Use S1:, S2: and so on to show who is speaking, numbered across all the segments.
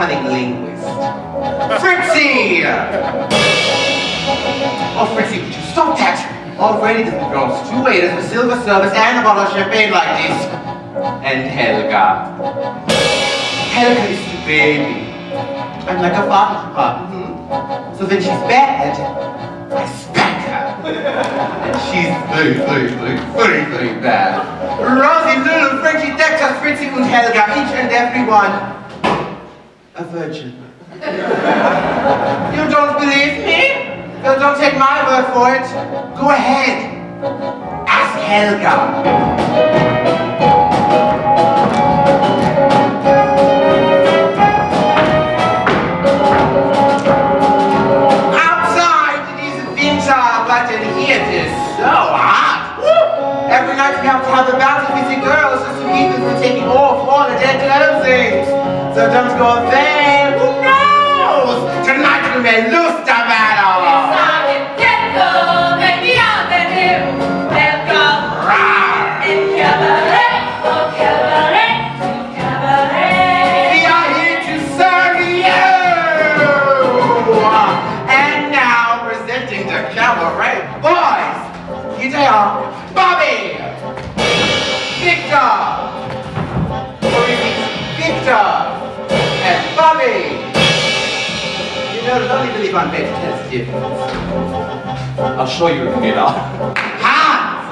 S1: cunning linguist. Fritzy! Oh, Fritzy, would you stop that? Already the girls, two waiters, a silver service, and a bottle of champagne like this. And Helga. Helga is the baby. I'm like a father to her. mhm. So when she's bad, I spank her. And she's very, very, very, very, very bad. Rosie, Lulu, Frenchie, Texas, Fritzy, and Helga, each and every one virgin. you don't believe me? You don't take my word for it. Go ahead. Ask Helga. We have to have a battle with the girls just to keep them from taking off all the dead clothing. So don't go there. I'll show you later. Hans!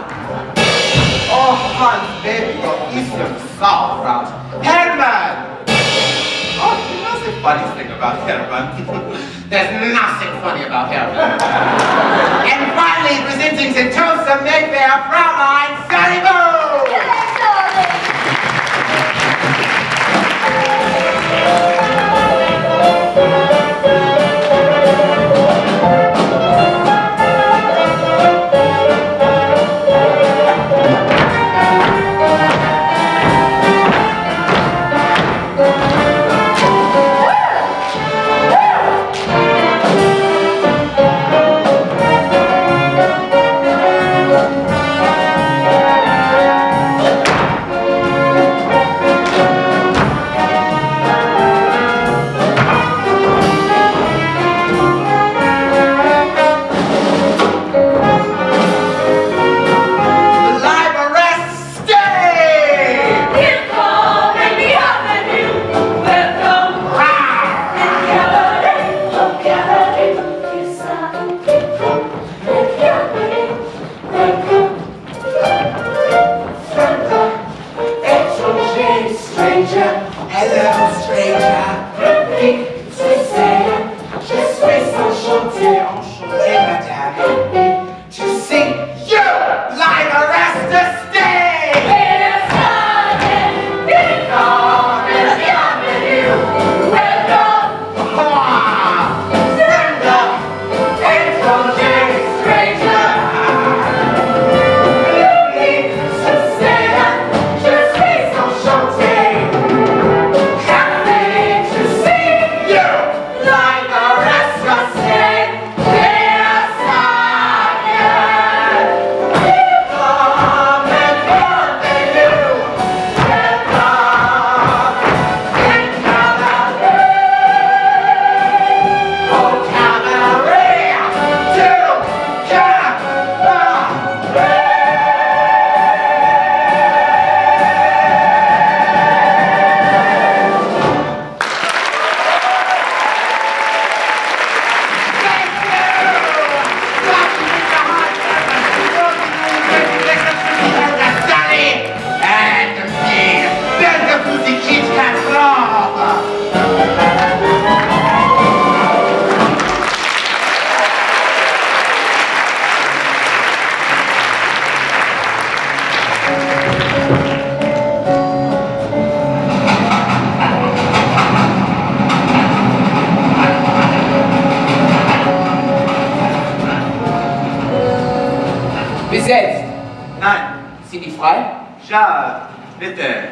S1: Oh, Hans, baby, your Eastern sauerkraut. Herman! Oh, you know funny thing about Herman? There's nothing funny about Herman. and finally, presenting toast of Mayfair, Fraulein Sally
S2: Besetzt.
S3: Nein,
S2: Sind die frei?
S3: ja, bitte.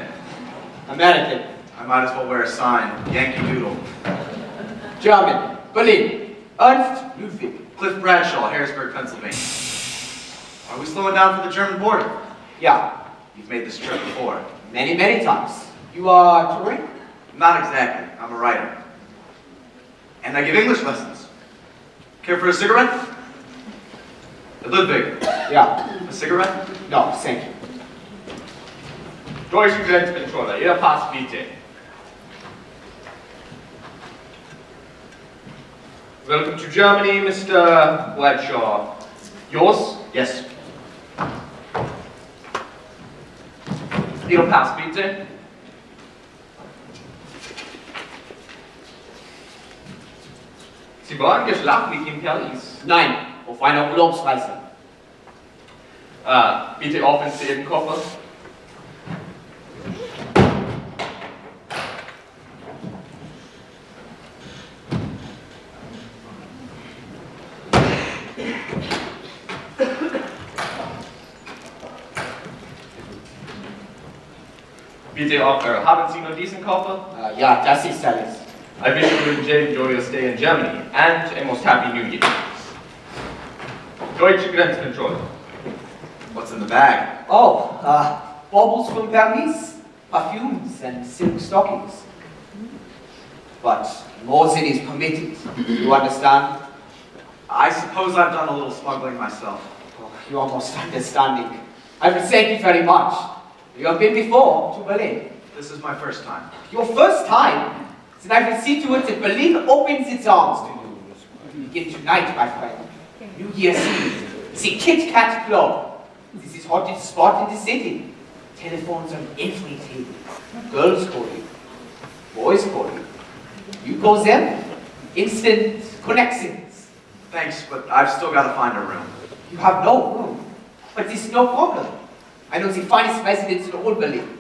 S2: American.
S3: I might as well wear a sign. Yankee Doodle.
S2: German. Berlin. Ernst Ludwig.
S3: Cliff Bradshaw, Harrisburg, Pennsylvania. Are we slowing down for the German border?
S2: Yeah.
S3: You've made this trip before.
S2: Many, many times. You are touring?
S3: Not exactly. I'm a writer. And I give English lessons. Care for a cigarette? Ludwig,
S2: Yeah.
S3: a cigarette?
S2: No, thank you.
S4: Deutsche Grenzkontrolle, Ihr Pass bitte. Welcome to Germany, Mr. Bradshaw. Yours?
S3: Yes.
S4: Ihr Pass bitte. Sie waren geschlafen in Paris.
S2: Nein, auf einer Urlaubsreise.
S4: Ah, bitte offen Sie Ihren Koffer. Bitte Offer, haben Sie nur diesen Koffer?
S2: Äh, ja, das ist alles.
S4: I wish you enjoy your stay in Germany and a most happy new year. Deutsche Grenzkontrolle.
S3: What's in the bag?
S2: Oh, uh, baubles from Paris, perfumes and silk stockings. But more than is permitted. You understand?
S3: I suppose I've done a little smuggling myself.
S2: Oh, you are most understanding. I will thank you very much. You have been before to Berlin.
S3: This is my first time.
S2: Your first time, then I will see to it that Berlin opens its arms to you. We begin tonight, my friend. New Year's Eve, the Kit Kat Club. This is hottest spot in the city. Telephones on every table. Girls calling, boys calling. You call them, instant connections.
S3: Thanks, but I've still got to find a room.
S2: You have no room, but this is no problem. I know the finest residence in all Berlin.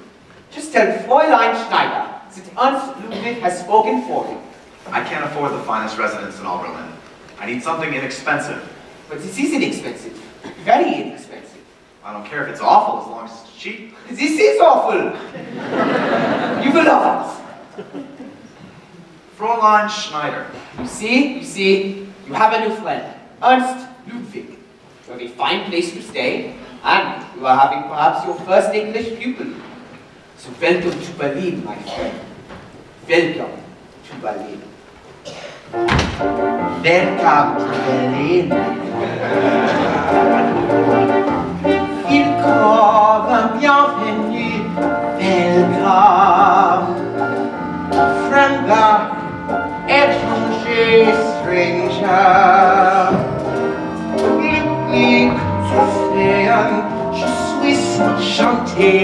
S2: Just tell Fräulein Schneider that Ernst Ludwig has spoken for you.
S3: I can't afford the finest residence in all Berlin. I need something inexpensive.
S2: But this is inexpensive. Very inexpensive.
S3: I don't care if it's awful as long as it's cheap.
S2: This is awful. you will love
S3: Fräulein Schneider.
S2: You see, you see, you have a new friend, Ernst Ludwig. You have a fine place to stay, and you are having perhaps your first English pupil. So welcome to Berlin, my friend. Welcome to Berlin. Welcome to Berlin. Willkommen, bienvenue, welcome. Friend, étranger, stranger. Glücklich zu sehen, je suis enchanté.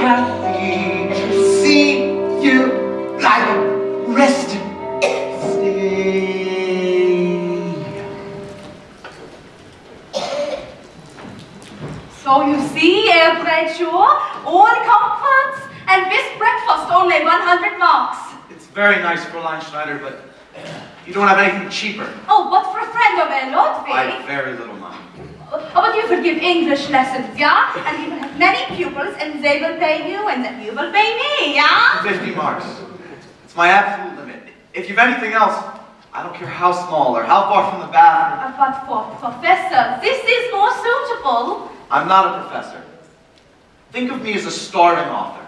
S2: Happy
S5: sure. All comforts. And this breakfast only 100 marks.
S1: It's very nice, Fräulein Schneider, but you don't have anything cheaper.
S5: Oh, but for a friend of a Ludwig.
S1: I have very little money.
S5: Oh, but you could give English lessons, yeah? And you will have many pupils, and they will pay you, and then you will pay me, yeah?
S1: 50 marks. It's my absolute limit. If you've anything else, I don't care how small or how far from the bathroom.
S5: Uh, But for professor, this is more suitable.
S1: I'm not a professor. Think of me as a starving author.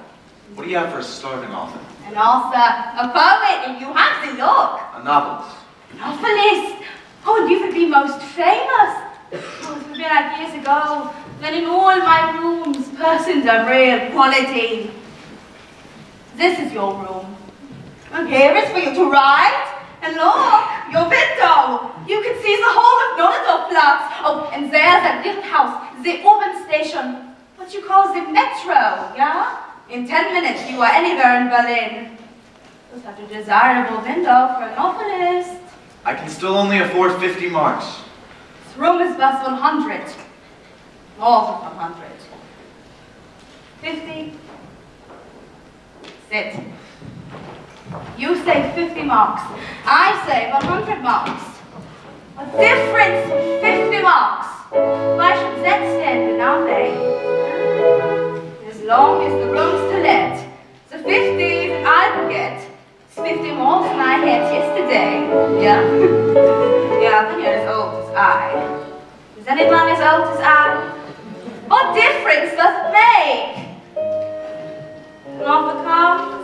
S1: What do you have for a starving author?
S5: An author, a poet, and you have the look.
S1: A novelist.
S5: A Novelist. Oh, and you would be most famous. Oh, it would be like years ago, then in all my rooms, persons of real quality. This is your room. And here is for you to write. Look, your window. You can see the whole of Nollendorfplatz. Oh, and there's that little house, the U-Bahn station. What you call the metro, yeah? In ten minutes, you are anywhere in Berlin. Such a desirable window for a novelist.
S1: I can still only afford 50 marks.
S5: This room is worth 100. More than 100. 50. Sit. You say 50 marks. I say 100 marks. A difference of 50 marks. Why should that stand without they? As long as the room's to let, the 50 that I will get is 50 more than I had yesterday. Yeah? yeah, then you're as old as I. Is anyone as old as I? What difference does it make? An offer comes,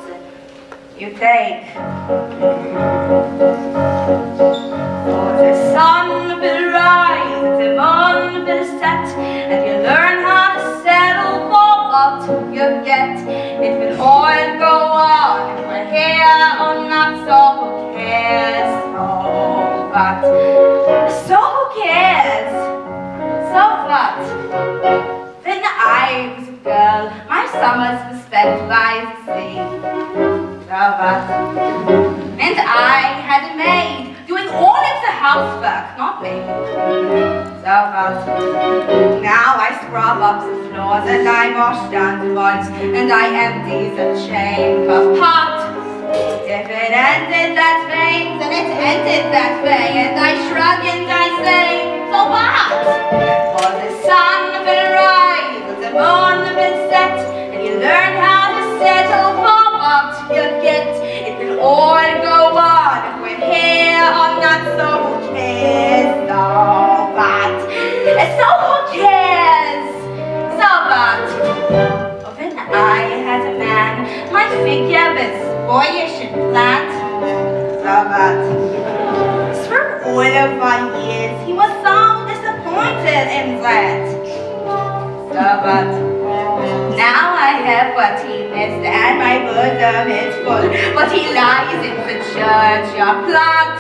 S5: you take. For the sun will rise, the moon will set, and you learn how to settle for what you get. It will all go on, if we're here or not, so who cares? Oh, but so who cares? So what? When I was a girl, my summers were spent by the sea. So? And I had a maid doing all of the housework, not me. So? Now I scrub up the floors and I wash down the walls and I empty the chamber pot. If it ended that way, then it ended that way, and I shrug and I say, so what? For the sun will rise, the moon will set, and you learn how to settle for you get. It will all go on if we're here or not, so who cares? So what? So who cares? So what? When I had a man, my figure was boyish and flat. So what? Through all of our years, he was so disappointed in that. What? Now I have what he missed and my bosom is full, but he lies in the church churchyard plot.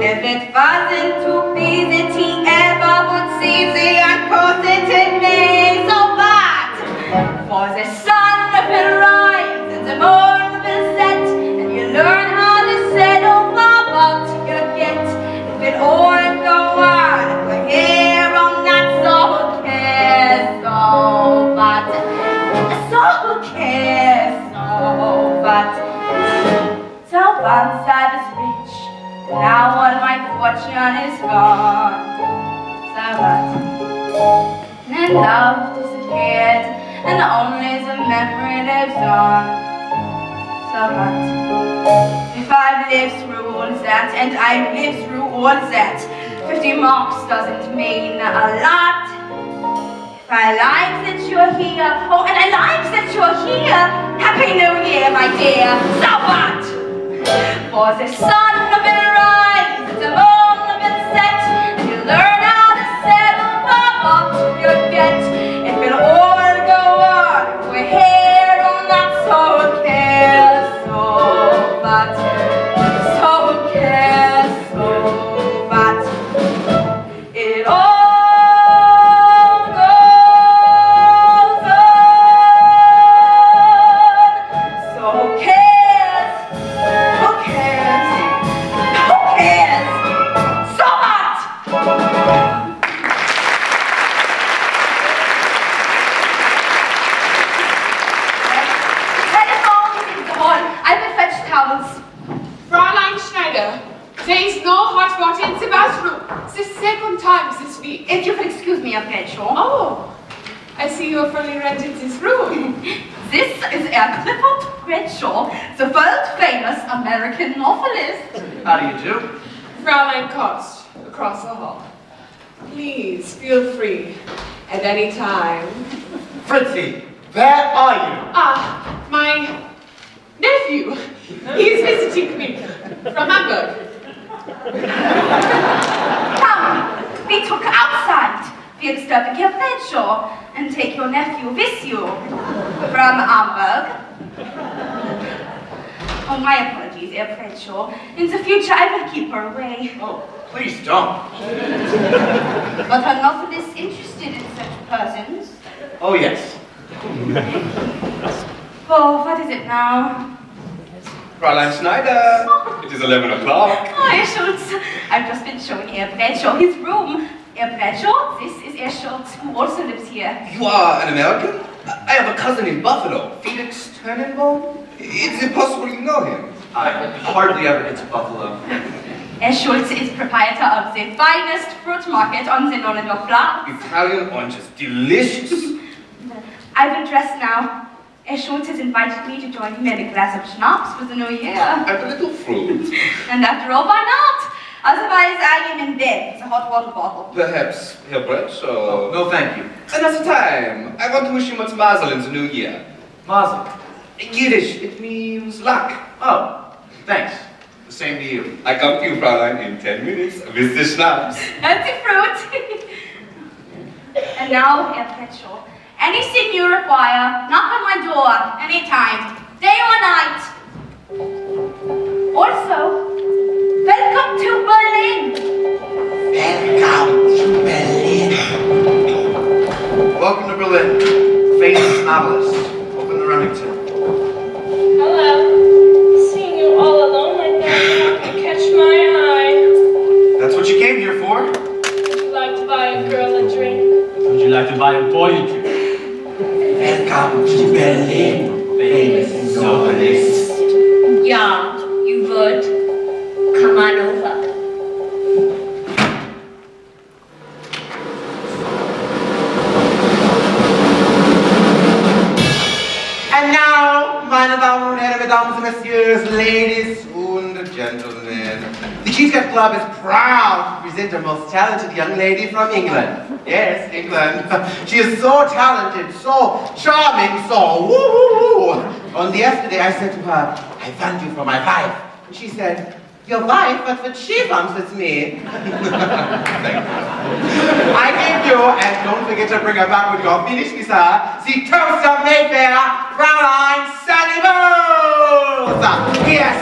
S5: If it wasn't to be that he ever would see the unprocessed me, so what? For the sun will rise and the moon So what? So once I was rich, now all my fortune is gone. So what? And love disappeared, and only the memory lives on. So what? If I've lived through all that, and I've lived through all that, 50 marks doesn't mean a lot. If I like that you're here, oh, and I like that you're here, Happy New Year, my dear. So what? For the sun
S6: Oh, please
S3: don't.
S5: But her novelist interested in such persons.
S3: Oh, yes.
S5: Oh, what is it now?
S7: Fräulein Schneider, it is 11 o'clock.
S5: Oh, Herr Schultz, I've just been showing Herr Bradshaw his room. Herr Bradshaw, this is Herr Schultz, who also lives here.
S7: You are an American? I have a cousin in Buffalo, Felix Tannenbaum. It's impossible you know him.
S3: I hardly ever get to Buffalo.
S5: Herr Schultz is proprietor of the finest fruit market on the Nollendorf Platz.
S7: Italian oranges, delicious.
S5: I will dress now. Herr Schultz has invited me to join him in a glass of schnapps for the new year.
S7: and a little fruit.
S5: And after all, why not? Otherwise, I am in bed with a hot water bottle.
S7: Perhaps Herr Bradshaw.
S3: Oh, no, thank you.
S7: Another time. I want to wish you much mazel in the new year.
S3: Mazel.
S7: In Yiddish, it means luck.
S3: Oh, thanks. The same to you.
S7: I come to you, Fräulein, in 10 minutes with the schnapps.
S5: And the fruit. and now, Herr Bradshaw, anything you require, knock on my door anytime, day or night. Also, welcome to Berlin.
S1: Welcome to Berlin.
S3: Welcome to Berlin. Famous novelist. Open the Remington.
S8: Hello. Seeing you all alone like that catch my eye.
S3: That's what you came here for?
S8: Would you like to buy a girl a drink?
S4: Would you like to buy a boy a drink?
S1: Welcome to Berlin, famous novelist.
S8: Yeah, you would. Come on over.
S1: And now, meine Damen und Herren, Mesdames et Messieurs, ladies and gentlemen, the Kit Club is proud to present our most talented young lady from England. Yes, England. She is so talented, so charming, so woo woo woo. On yesterday, I said to her, I found you for my wife. And she said, your wife? But what she wants with me. I give you, and don't forget to bring her back when you're finished with her, the toast of Mayfair, Fraulein Sally Booth! Here,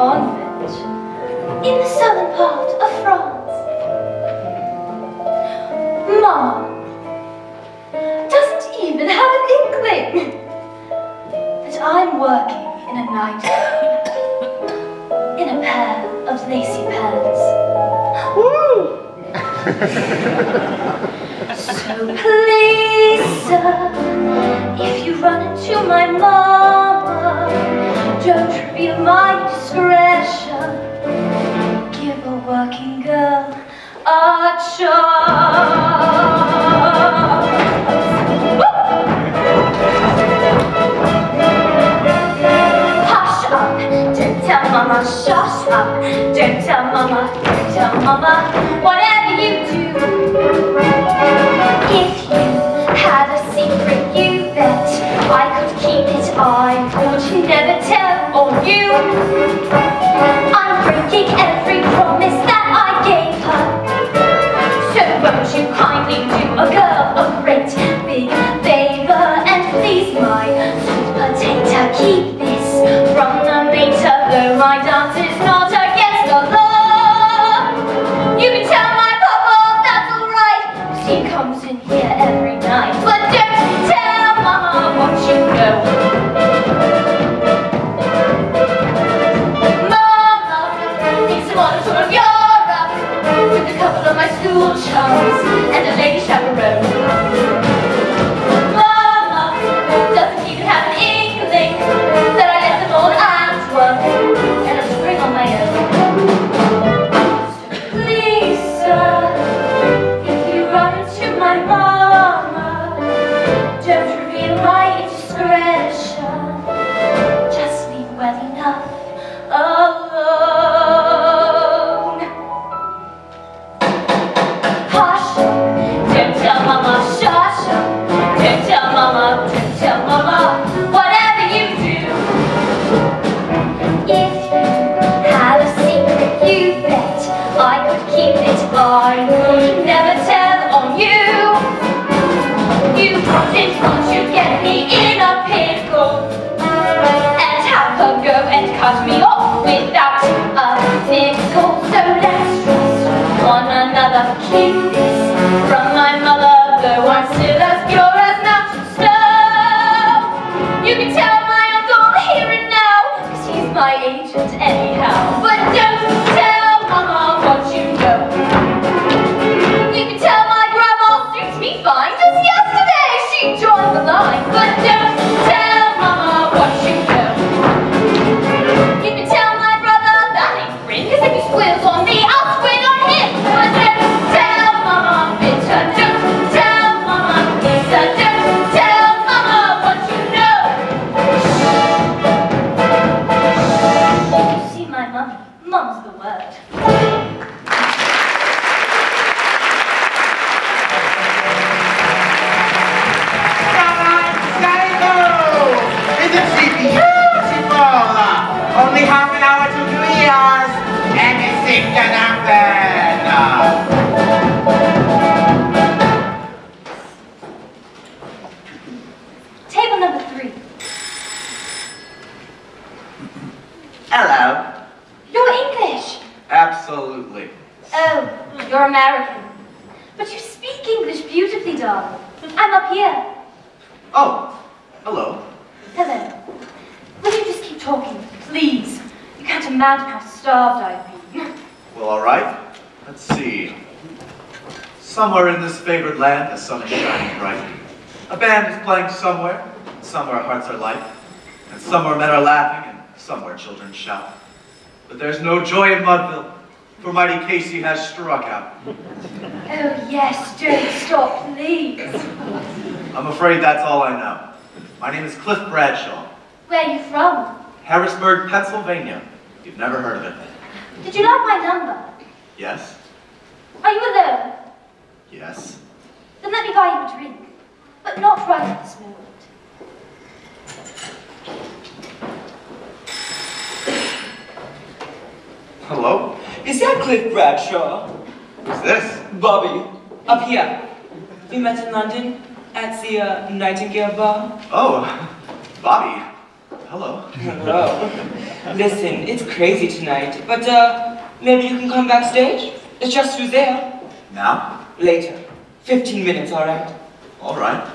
S9: convent in the southern part of France. Mom doesn't even have an inkling that I'm working in a nightclub in a pair of lacy pants. So please, sir, if you run into my mama, don't reveal my discretion. Give a working girl a chance. Hush up, don't tell mama, shush up, don't tell mama, don't tell mama, kindly do a girl a great big this from my mother, though I'm still as
S3: Somewhere in this favored land, the sun is shining bright. A band is playing somewhere, and somewhere hearts are light, and somewhere men are laughing, and somewhere children shout. But there's no joy in Mudville, for mighty Casey has struck out.
S9: Oh, yes, don't stop, please.
S3: I'm afraid that's all I know. My name is Cliff Bradshaw,
S9: Where are you from?
S3: Harrisburg, Pennsylvania. You've never heard of it.
S9: Did you like my number?
S3: Yes?
S9: Are you alone?
S3: Yes?
S9: Then let me buy you a drink. But not right at this moment.
S3: Hello?
S10: Is that Cliff Bradshaw?
S3: Who's this?
S10: Bobby, up here. We met in London at the uh, Nightingale Bar.
S3: Oh, Bobby. Hello.
S10: Hello. Listen, it's crazy tonight, but uh, maybe you can come backstage? It's just who's there.
S3: Now?
S10: Later. 15 minutes, all right?
S3: All right.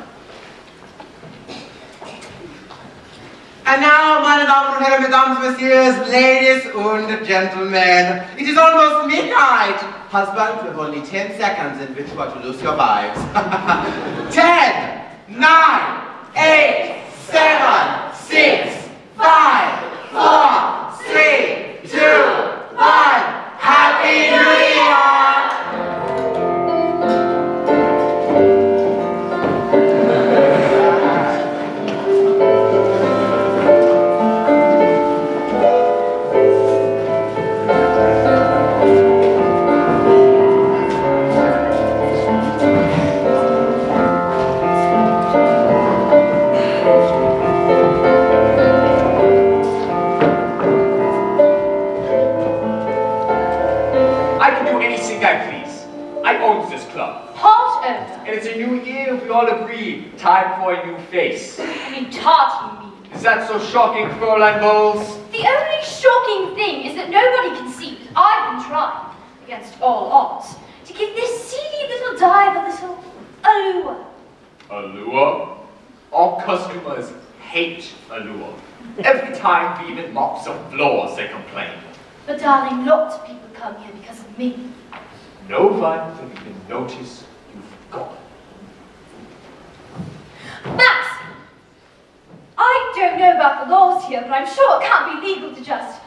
S1: And now, meine Damen und Herren, Mesdames, Messieurs, ladies and gentlemen, it is almost midnight. Husband, we've only 10 seconds in which you are to lose your vibes. 10, 9, 8, 7, 6, 5, 4, 3, 2, 1. Happy New Year!
S2: Time for a new face.
S9: I mean, tart, you mean.
S2: Is that so shocking, Fräulein Bowles?
S9: The only shocking thing is that nobody can see that I've been trying, against all odds, to give this seedy little dive a little allure.
S2: Allure? All customers hate allure. Every time we even mop some floors, they complain.
S9: But darling, lots of people come here because of me.
S2: No one will even notice you've gone.
S9: Max! I don't know about the laws here, but I'm sure it can't be legal to just...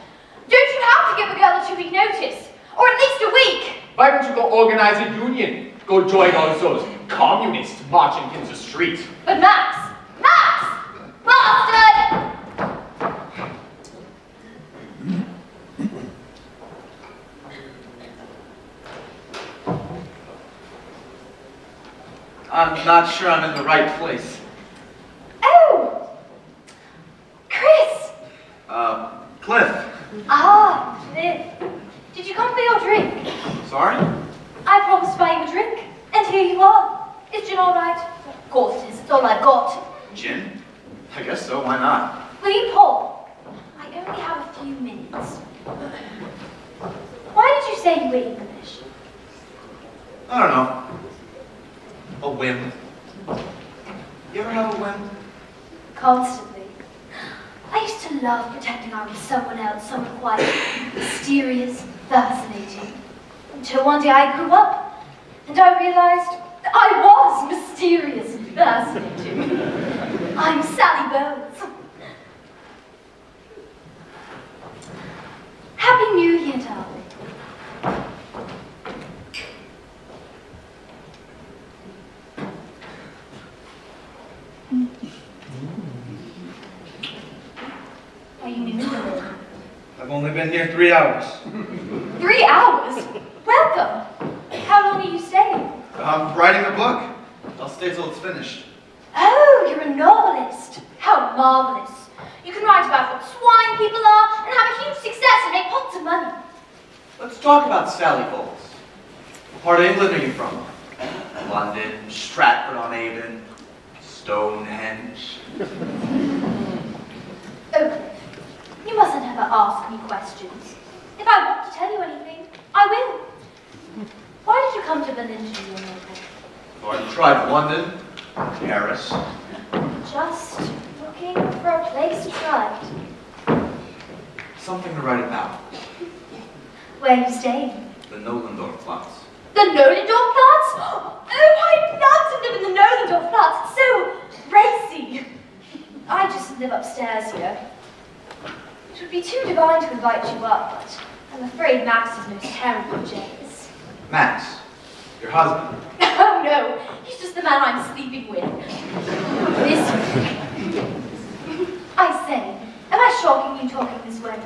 S9: Don't you have to give a girl a two-week notice? Or at least a week?
S2: Why don't you go organize a union? Go join all those communists marching in the street.
S9: But Max! Max! Bastard!
S3: I'm not sure I'm in the right place.
S9: Oh! Chris!
S3: Uh, Cliff.
S9: Ah, Cliff. Did you come for your drink?
S3: Sorry?
S9: I promised to buy you a drink, and here you are. Is gin all right? Of course it is. It's all I've got.
S3: Gin? I guess so, why not?
S9: Will you pour? I only have a few minutes. Why did you say you were English?
S3: I don't know. A whim. You ever have a whim?
S9: Constantly. I used to love pretending I was someone else, someone quite mysterious, fascinating. Until one day I grew up, and I realized I was mysterious and fascinating. I'm Sally Bowles. Happy New Year, darling. Are you new to this?
S3: I've only been here three hours.
S9: Three hours? Welcome. How long are you staying?
S3: I'm writing a book. I'll stay till it's finished.
S9: Oh, you're a novelist. How marvelous. You can write about what swine people are and have a huge success and make pots of money.
S3: Let's talk about Sally Bowles. What part of England are you from? London, Stratford-on-Avon, Stonehenge.
S9: You mustn't ever ask me questions. If I want to tell you anything, I will. Why did you come to Berlin to do your?
S3: Oh, I tried London, Paris.
S9: Just looking for a place to try it.
S3: Something to write about.
S9: Where are you staying?
S3: The Nollendorf Platz.
S9: The Nollendorf Platz? Oh, I'd love to live in the Nollendorf Platz. It's so racy. I just live upstairs here. It would be too divine to invite you up, but I'm afraid Max is most terrible, James.
S3: Max, your husband.
S9: Oh no, he's just the man I'm sleeping with. This I say, am I shocking you talking this way?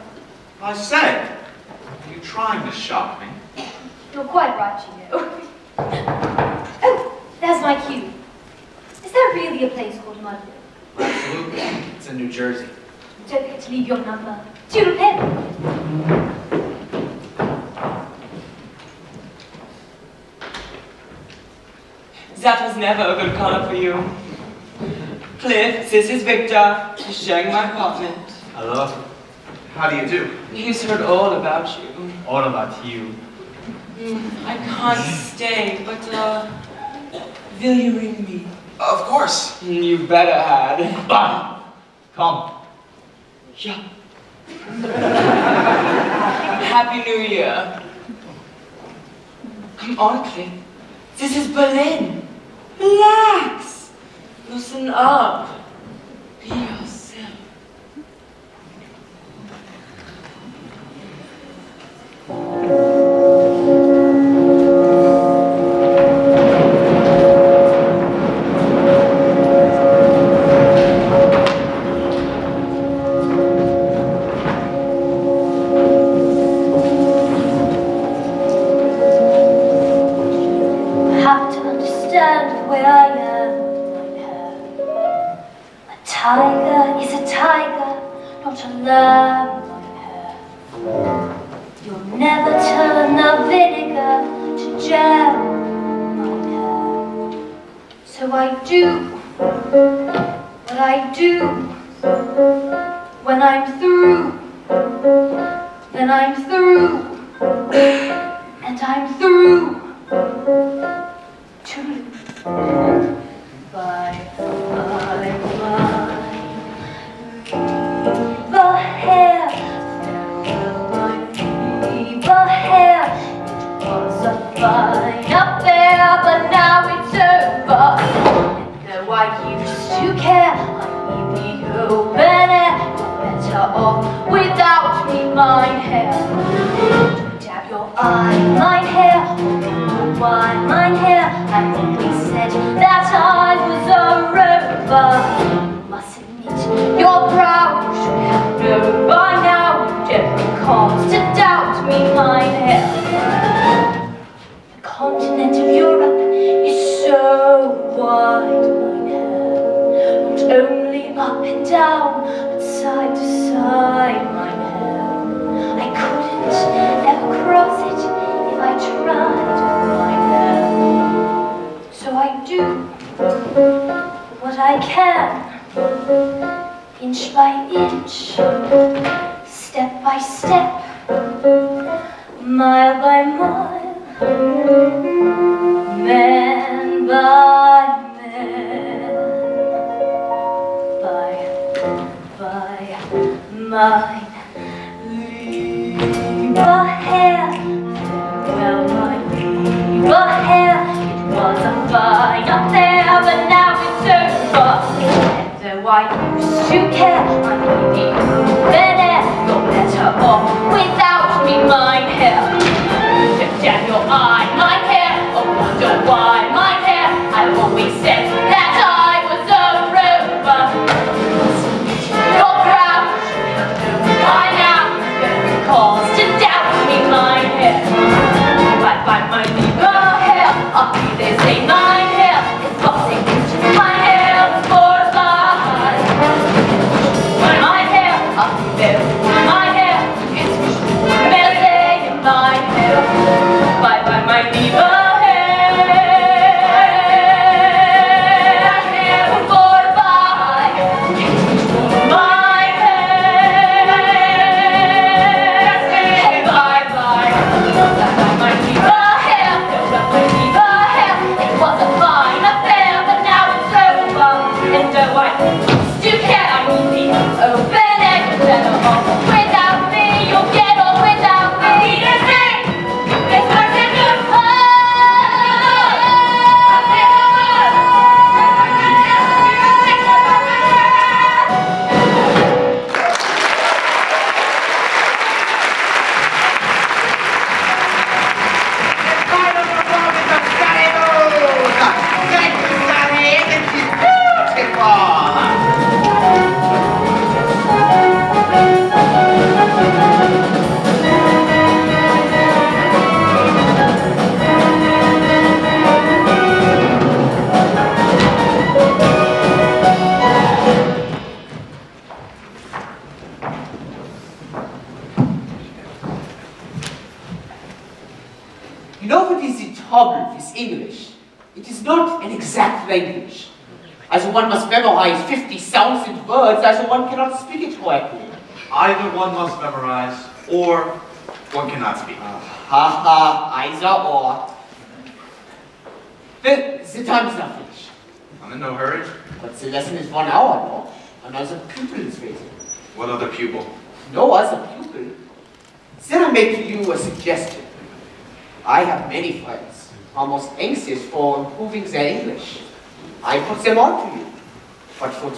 S3: I say, are you trying to shock me?
S9: You're quite right, you know. Oh, there's my cue. Is there really a place called Mudville?
S3: Absolutely. It's in New Jersey.
S9: Don't forget to leave your number. Toodle pip.
S10: That was never a good color for you. Cliff, this is Victor. He's sharing my apartment.
S4: Hello.
S3: How do you do?
S10: He's heard all about you.
S4: All about you.
S10: Mm, I can't stay, but uh, will you ring me?
S3: Of course.
S10: Mm, You better had.
S4: Bam! Come.
S10: Yeah. Happy New Year. Come on, Cliff. This is Berlin. Relax. Loosen up. Be yourself.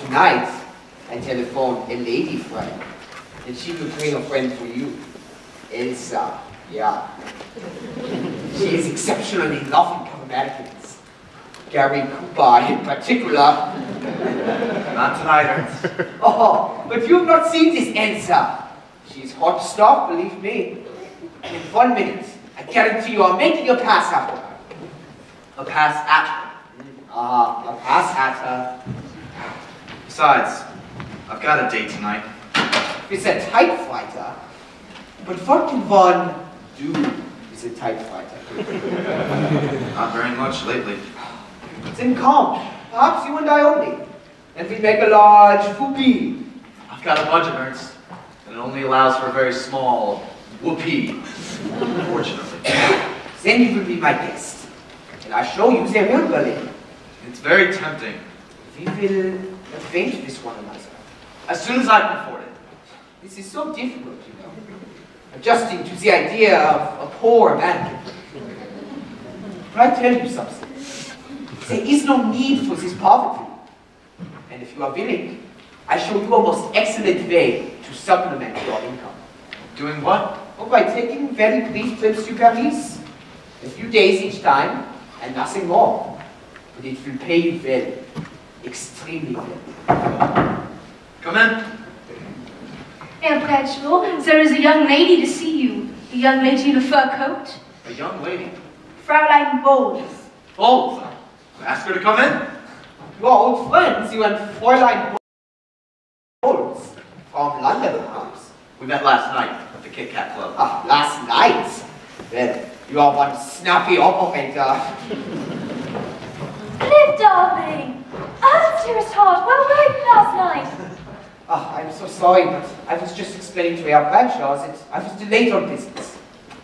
S2: Tonight, I telephone a lady friend, and she will bring a friend for you. Elsa, yeah. She is exceptionally loving of Americans. Gary Cooper in particular.
S3: Not tonight.
S2: Oh, but you've not seen this Elsa. She's hot stuff, believe me. In one minute, I guarantee you I'll make you a pass after her.
S3: A pass at her.
S2: Ah, a pass at her.
S3: Besides, I've got a date tonight.
S2: With a typewriter. But what can one do with a typewriter?
S3: Not very much lately.
S2: Then come, perhaps you and I only. And we make a large fubi.
S3: I've got a budget, Ernst, and it only allows for a very small whoopee, unfortunately.
S2: Then you will be my guest. And I show you the real Berlin.
S3: It's very tempting.
S2: We will with one another.
S3: As soon as I can afford it.
S2: This is so difficult, you know. Adjusting to the idea of a poor man. But I tell you something. There is no need for this poverty. And if you are willing, I show you a most excellent way to supplement your income.
S3: Doing what?
S2: Oh, by taking very brief trips to Paris. A few days each time, and nothing more. But it will pay you well. Extremely well.
S3: Come in.
S8: Herr Bradshaw, there is a young lady to see you. A young lady in a fur coat.
S3: A young lady.
S8: Fraulein Bowles.
S3: Oh, ask her to come in.
S2: You are old friends, you and Fräulein From London, perhaps.
S3: We met last night at the Kit Kat Club.
S2: Ah, last night. Well, you are one snappy operator.
S9: Liv, darling! Oh, dearest heart, where were you last night?
S2: Ah, I'm so sorry, but I was just explaining to our Bradshaws that I was delayed on business.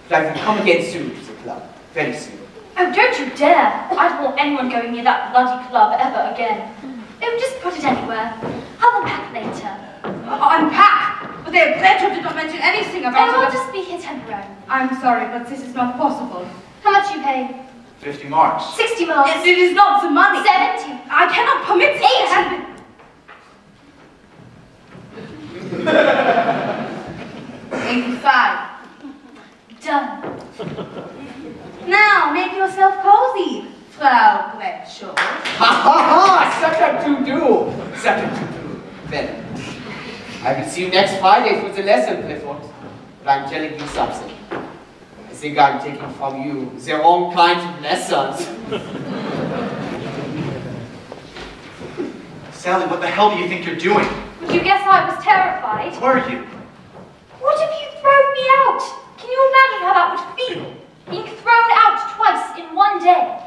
S2: But I will come again soon to the club. Very soon.
S9: Oh, don't you dare! I don't want anyone going near that bloody club ever again. Oh, just put it anywhere. I'll unpack later.
S8: Unpack! But their Bledrow did not mention anything about
S9: Oh, I'll
S8: it.
S9: just be here temporarily.
S8: I'm sorry, but this is not possible.
S9: How much you pay?
S3: 50 marks.
S9: 60 marks.
S8: It, it is not the money.
S9: 70.
S8: I cannot permit this to happen. 85.
S9: Done.
S8: Now, make yourself cozy, Frau Bradshaw.
S2: Ha ha ha! Such a to-do! Such a to-do. Well, I will see you next Friday for the lesson, Clifford. But I'm telling you something. I think I'm taking from you their own kind of lessons.
S3: Sally, what the hell do you think you're doing?
S9: Would you guess I was terrified?
S3: Were you?
S9: What if you thrown me out? Can you imagine how that would feel? Being thrown out twice in one day.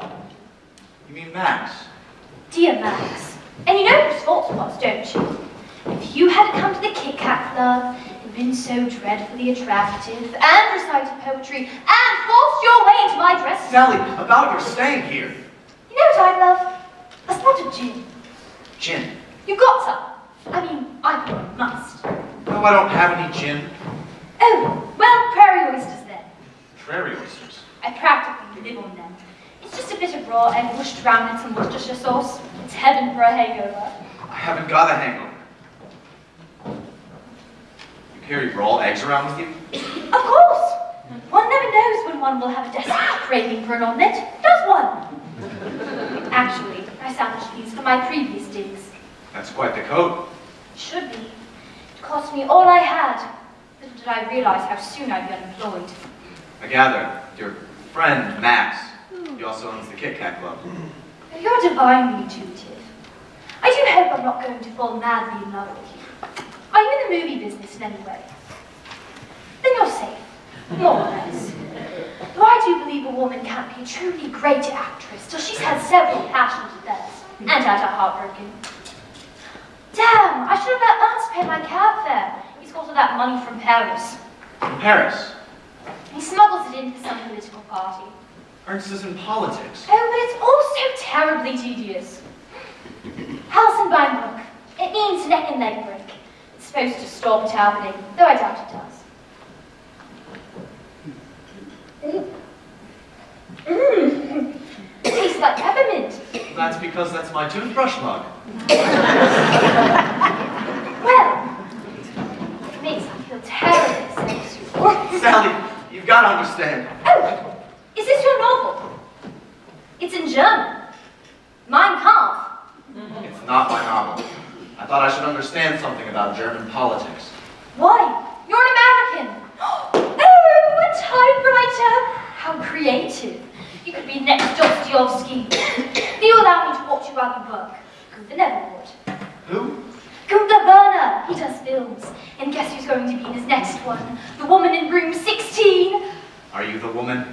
S3: You mean Max?
S9: Dear Max. And you know whose fault it was, don't you? If you hadn't come to the Kit Kat Club and been so dreadfully attractive and recited poetry and forced your way into my dress,
S3: Sally, about your staying here.
S9: you know what I love? A spot of gin.
S3: Gin.
S9: You got some. I mean, I probably must.
S3: No, I don't have any gin.
S9: Oh, well, prairie oysters then.
S3: Prairie oysters.
S9: I practically live on them. It's just a bit of raw egg mushed around in some Worcestershire sauce. It's heaven for a hangover.
S3: I haven't got a hangover. You carry raw eggs around with you?
S9: Of course! One never knows when one will have a desperate craving for an omelette, does one? Actually, I sandwiched these for my previous digs.
S3: That's quite the coat.
S9: It should be. It cost me all I had. Little did I realize how soon I'd be unemployed.
S3: I gather your friend Max. He also owns the Kit Kat Club.
S9: You're divinely intuitive. I do hope I'm not going to fall madly in love with you. Are you in the movie business in any way? Then you're safe, more or less. Though I do believe a woman can't be a truly great actress till she's had several passionate affairs and had her heart broken. Damn, I should have let Ernst pay my cab fare. He's got all that money from Paris.
S3: From Paris.
S9: He smuggles it in for some political party.
S3: Ernst is in politics.
S9: Oh, but it's all so terribly tedious. Hals und Beinbruch. It means neck and leg break. It's supposed to stop it happening, though I doubt it does. Mmm. Tastes like peppermint.
S3: That's because that's my toothbrush mug.
S9: Well, it makes me feel terrible.
S3: Sally, you've got to understand.
S9: Oh, is this your novel? It's in German. Mein Kampf.
S3: It's not my novel. I thought I should understand something about German politics.
S9: Why? You're an American. Oh, a typewriter. How creative. You could be next Dostoevsky. Do you allow me to watch you while you work? Gunther never would.
S3: Who?
S9: Gunther Werner. He does films. And guess who's going to be in his next one? The woman in room 16.
S3: Are you the woman?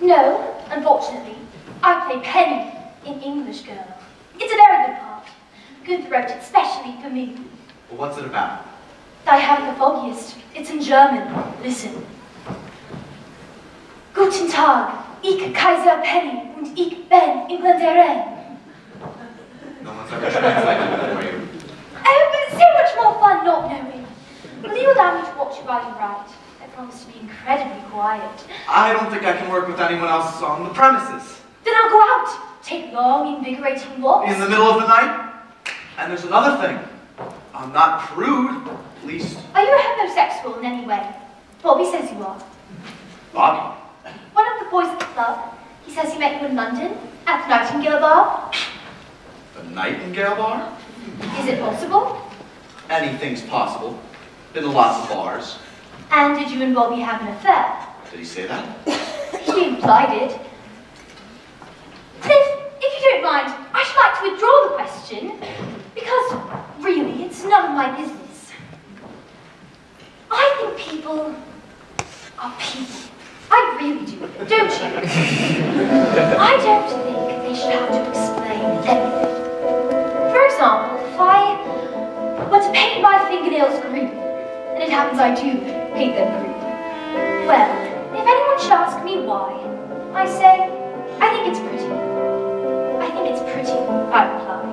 S9: No, unfortunately. I play Penny in English Girl. It's a very good part. Gunther wrote it specially for me.
S3: Well, what's it about?
S9: I haven't the foggiest. It's in German. Listen. Guten Tag, ich Kaiser Penny und ich bin Engländerin.
S3: No one's ever translated that for you.
S9: Oh, but it's so much more fun not knowing. Will you allow me to watch you while you write? I promise to be incredibly quiet.
S3: I don't think I can work with anyone else on the premises.
S9: Then I'll go out, take long, invigorating walks.
S3: In the middle of the night? And there's another thing. I'm not prude. At least,
S9: Are you a homosexual in any way? Bobby says you are.
S3: Bobby.
S9: One of the boys at the club. He says he met you in London, at the Nightingale Bar.
S3: The Nightingale Bar?
S9: Is it possible?
S3: Anything's possible. Been to lots of bars.
S9: And did you and Bobby have an affair?
S3: Did he say that?
S9: He implied it. You don't mind, I should like to withdraw the question, because really, it's none of my business. I think people are people. I really do, don't you? I don't think they should have to explain everything. For example, if I were to paint my fingernails green, and it happens I do paint them green, well, if anyone should ask me why, I say, I think it's pretty. I think it's pretty, I reply.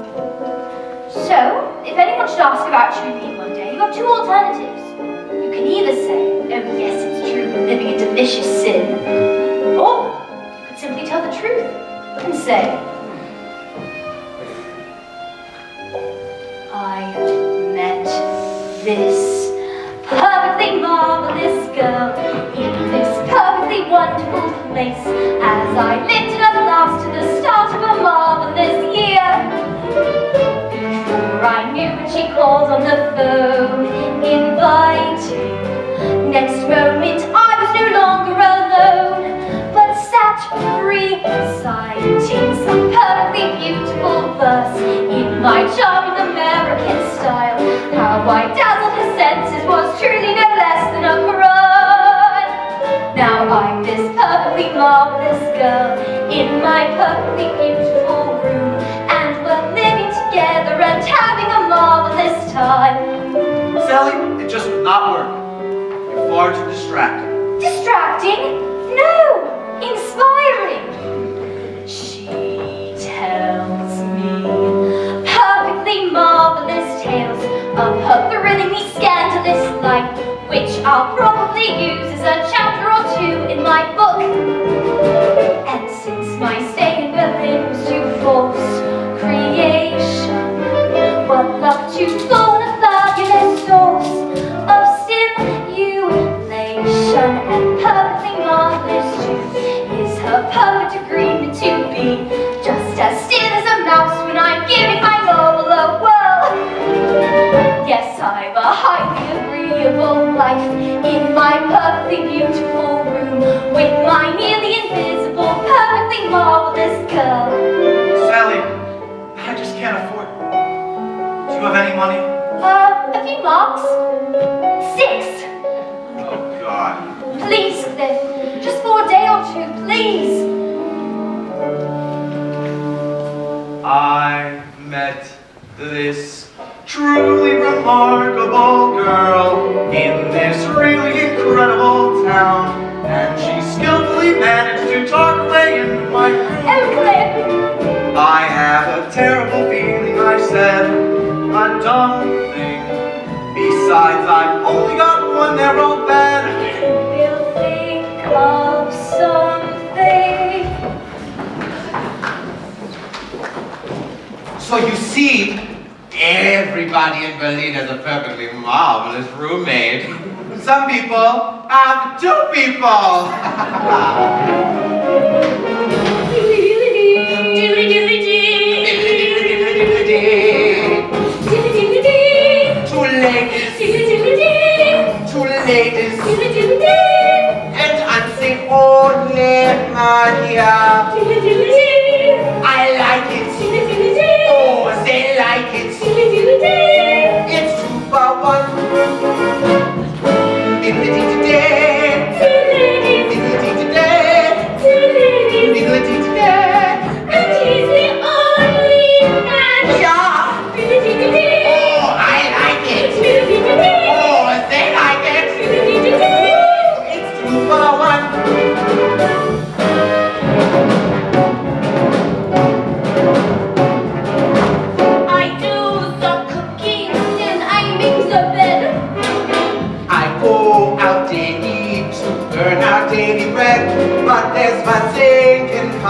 S9: So, if anyone should ask about Tribune one day, you have two alternatives. You can either say, oh yes, it's true, we're living a delicious sin, or you could simply tell the truth and say, I met this perfectly marvelous girl in this perfectly wonderful place as I lifted up last to the of a year. Before I knew she called on the phone, inviting. Next moment, I was no longer alone, but sat reciting some perfectly beautiful verse in my charming American style. How I dazzled her senses was truly marvelous girl in my perfectly beautiful room, and we're living together and having a marvelous time.
S3: Sally, it just would not work. You're far too distracting.
S9: Distracting? No! Inspiring! She tells me perfectly marvelous tales of her thrillingly scandalous life, which I'll probably use as a chapter or two in my book. And since my stay in Berlin was to force creation, what luck to phone a fabulous source of stimulation and perfectly marvelous too is her perfect agreement to be life in my perfectly beautiful room with my nearly invisible, perfectly marvelous girl.
S3: Sally, I just can't afford it. Do you have any money?
S9: Uh, a few marks. Six.
S3: Oh, God.
S9: Please, Cliff. Just for a day or two, please.
S3: I met this truly remarkable girl in this really incredible town. And she skillfully managed to talk away in my room. I have a terrible feeling I said a dumb thing. Besides, I've only got one narrow bed.
S9: We'll think of something.
S1: So you see, everybody in Berlin has a perfectly marvelous roommate. Some people have two people. two ladies, two and unseen only Maria. One.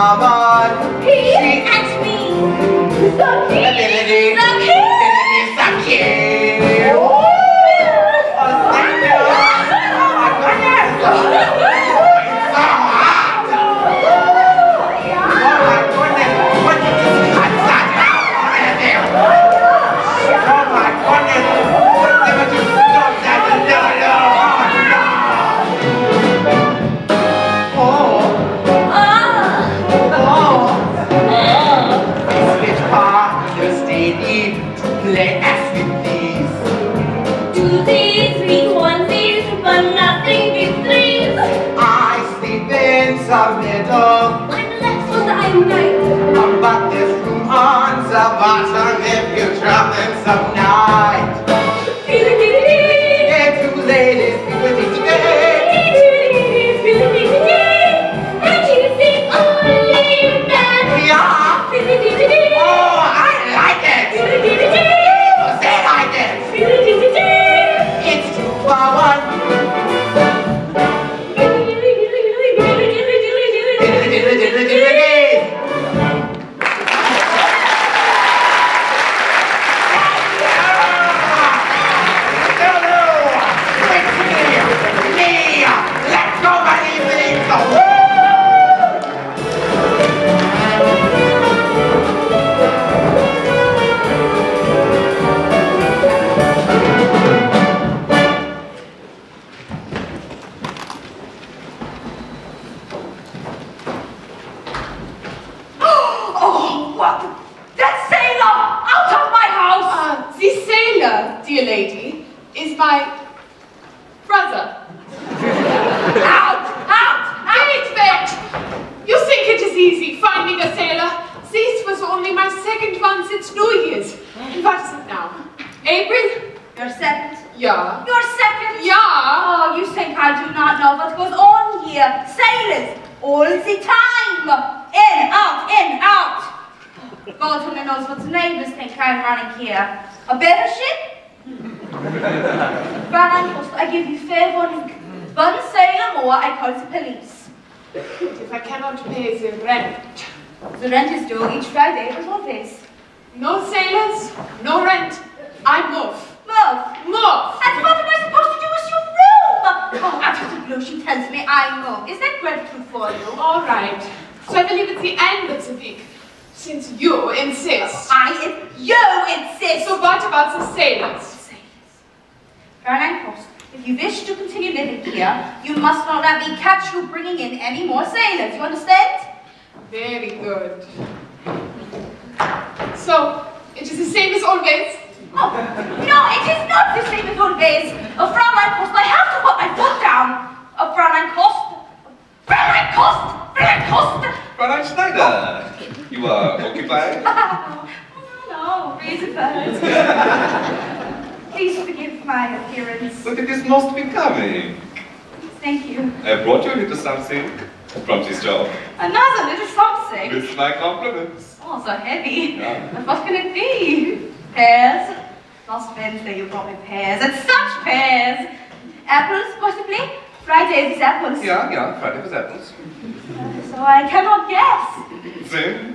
S1: In common.
S9: He and me. The
S11: I'm left
S12: on the iron night.
S1: I'm back this
S5: room on
S1: if
S5: you're traveling some night.
S1: happens, happens. so I
S5: cannot guess. See?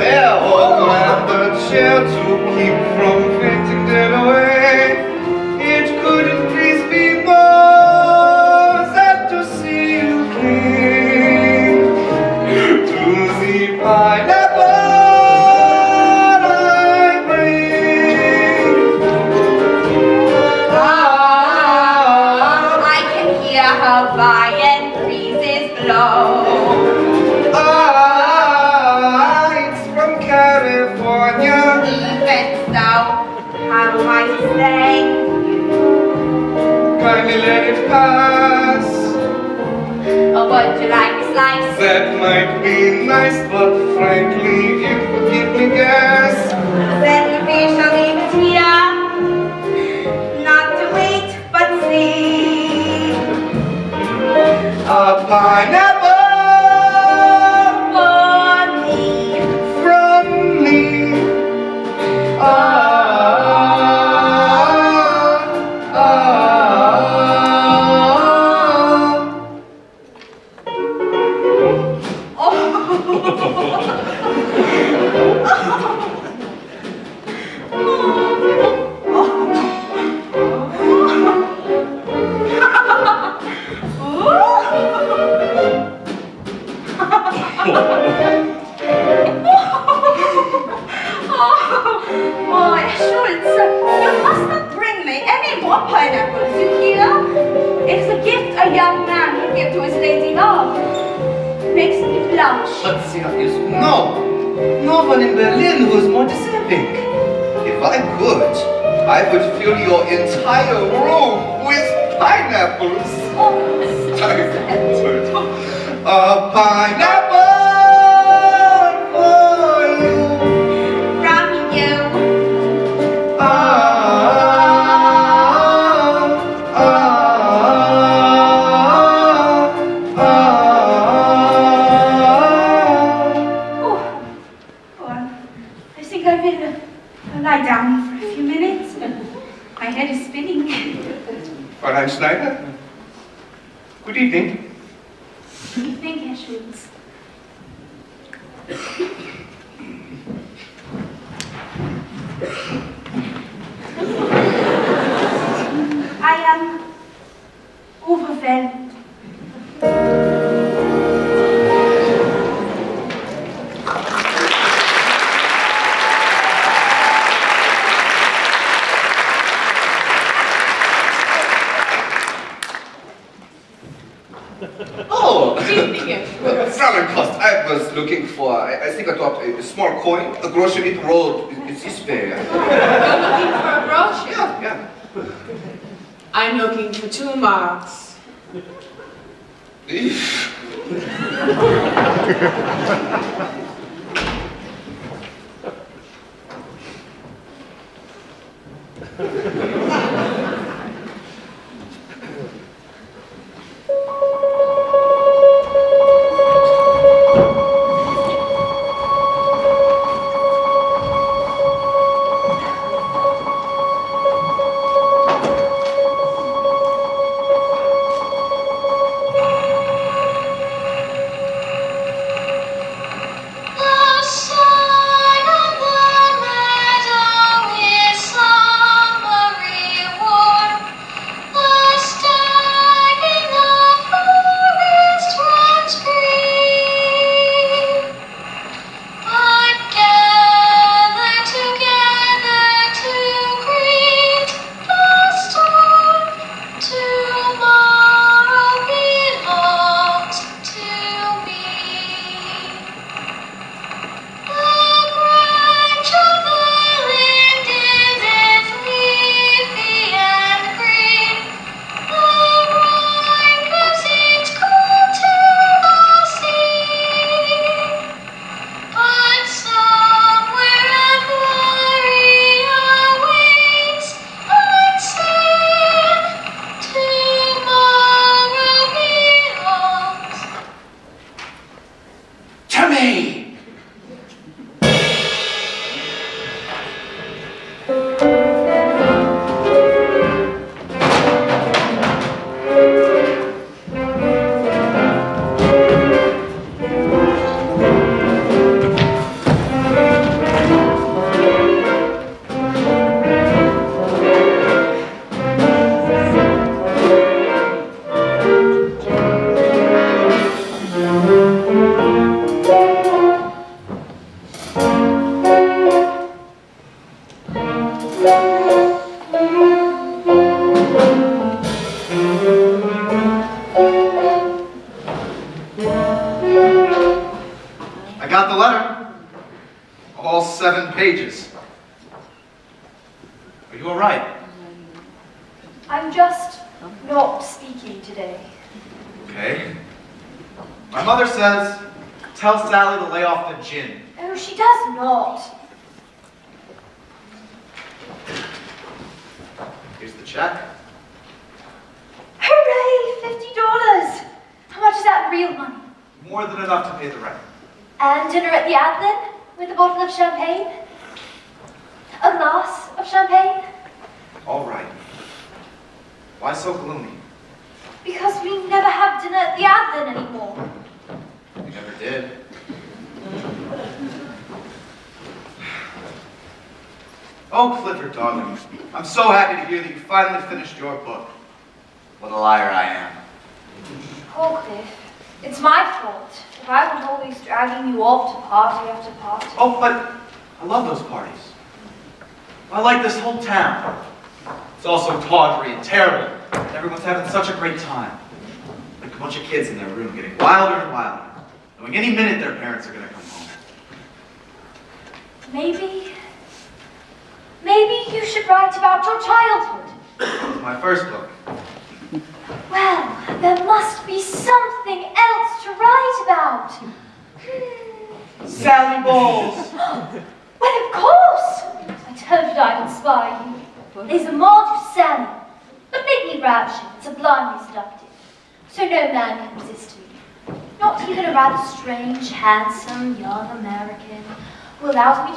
S7: ever hold my third chair to keep from fainting dead away. might be nice, but frankly, you would me gas.
S5: Then we shall leave it here, not to wait, but see.
S7: A pineapple.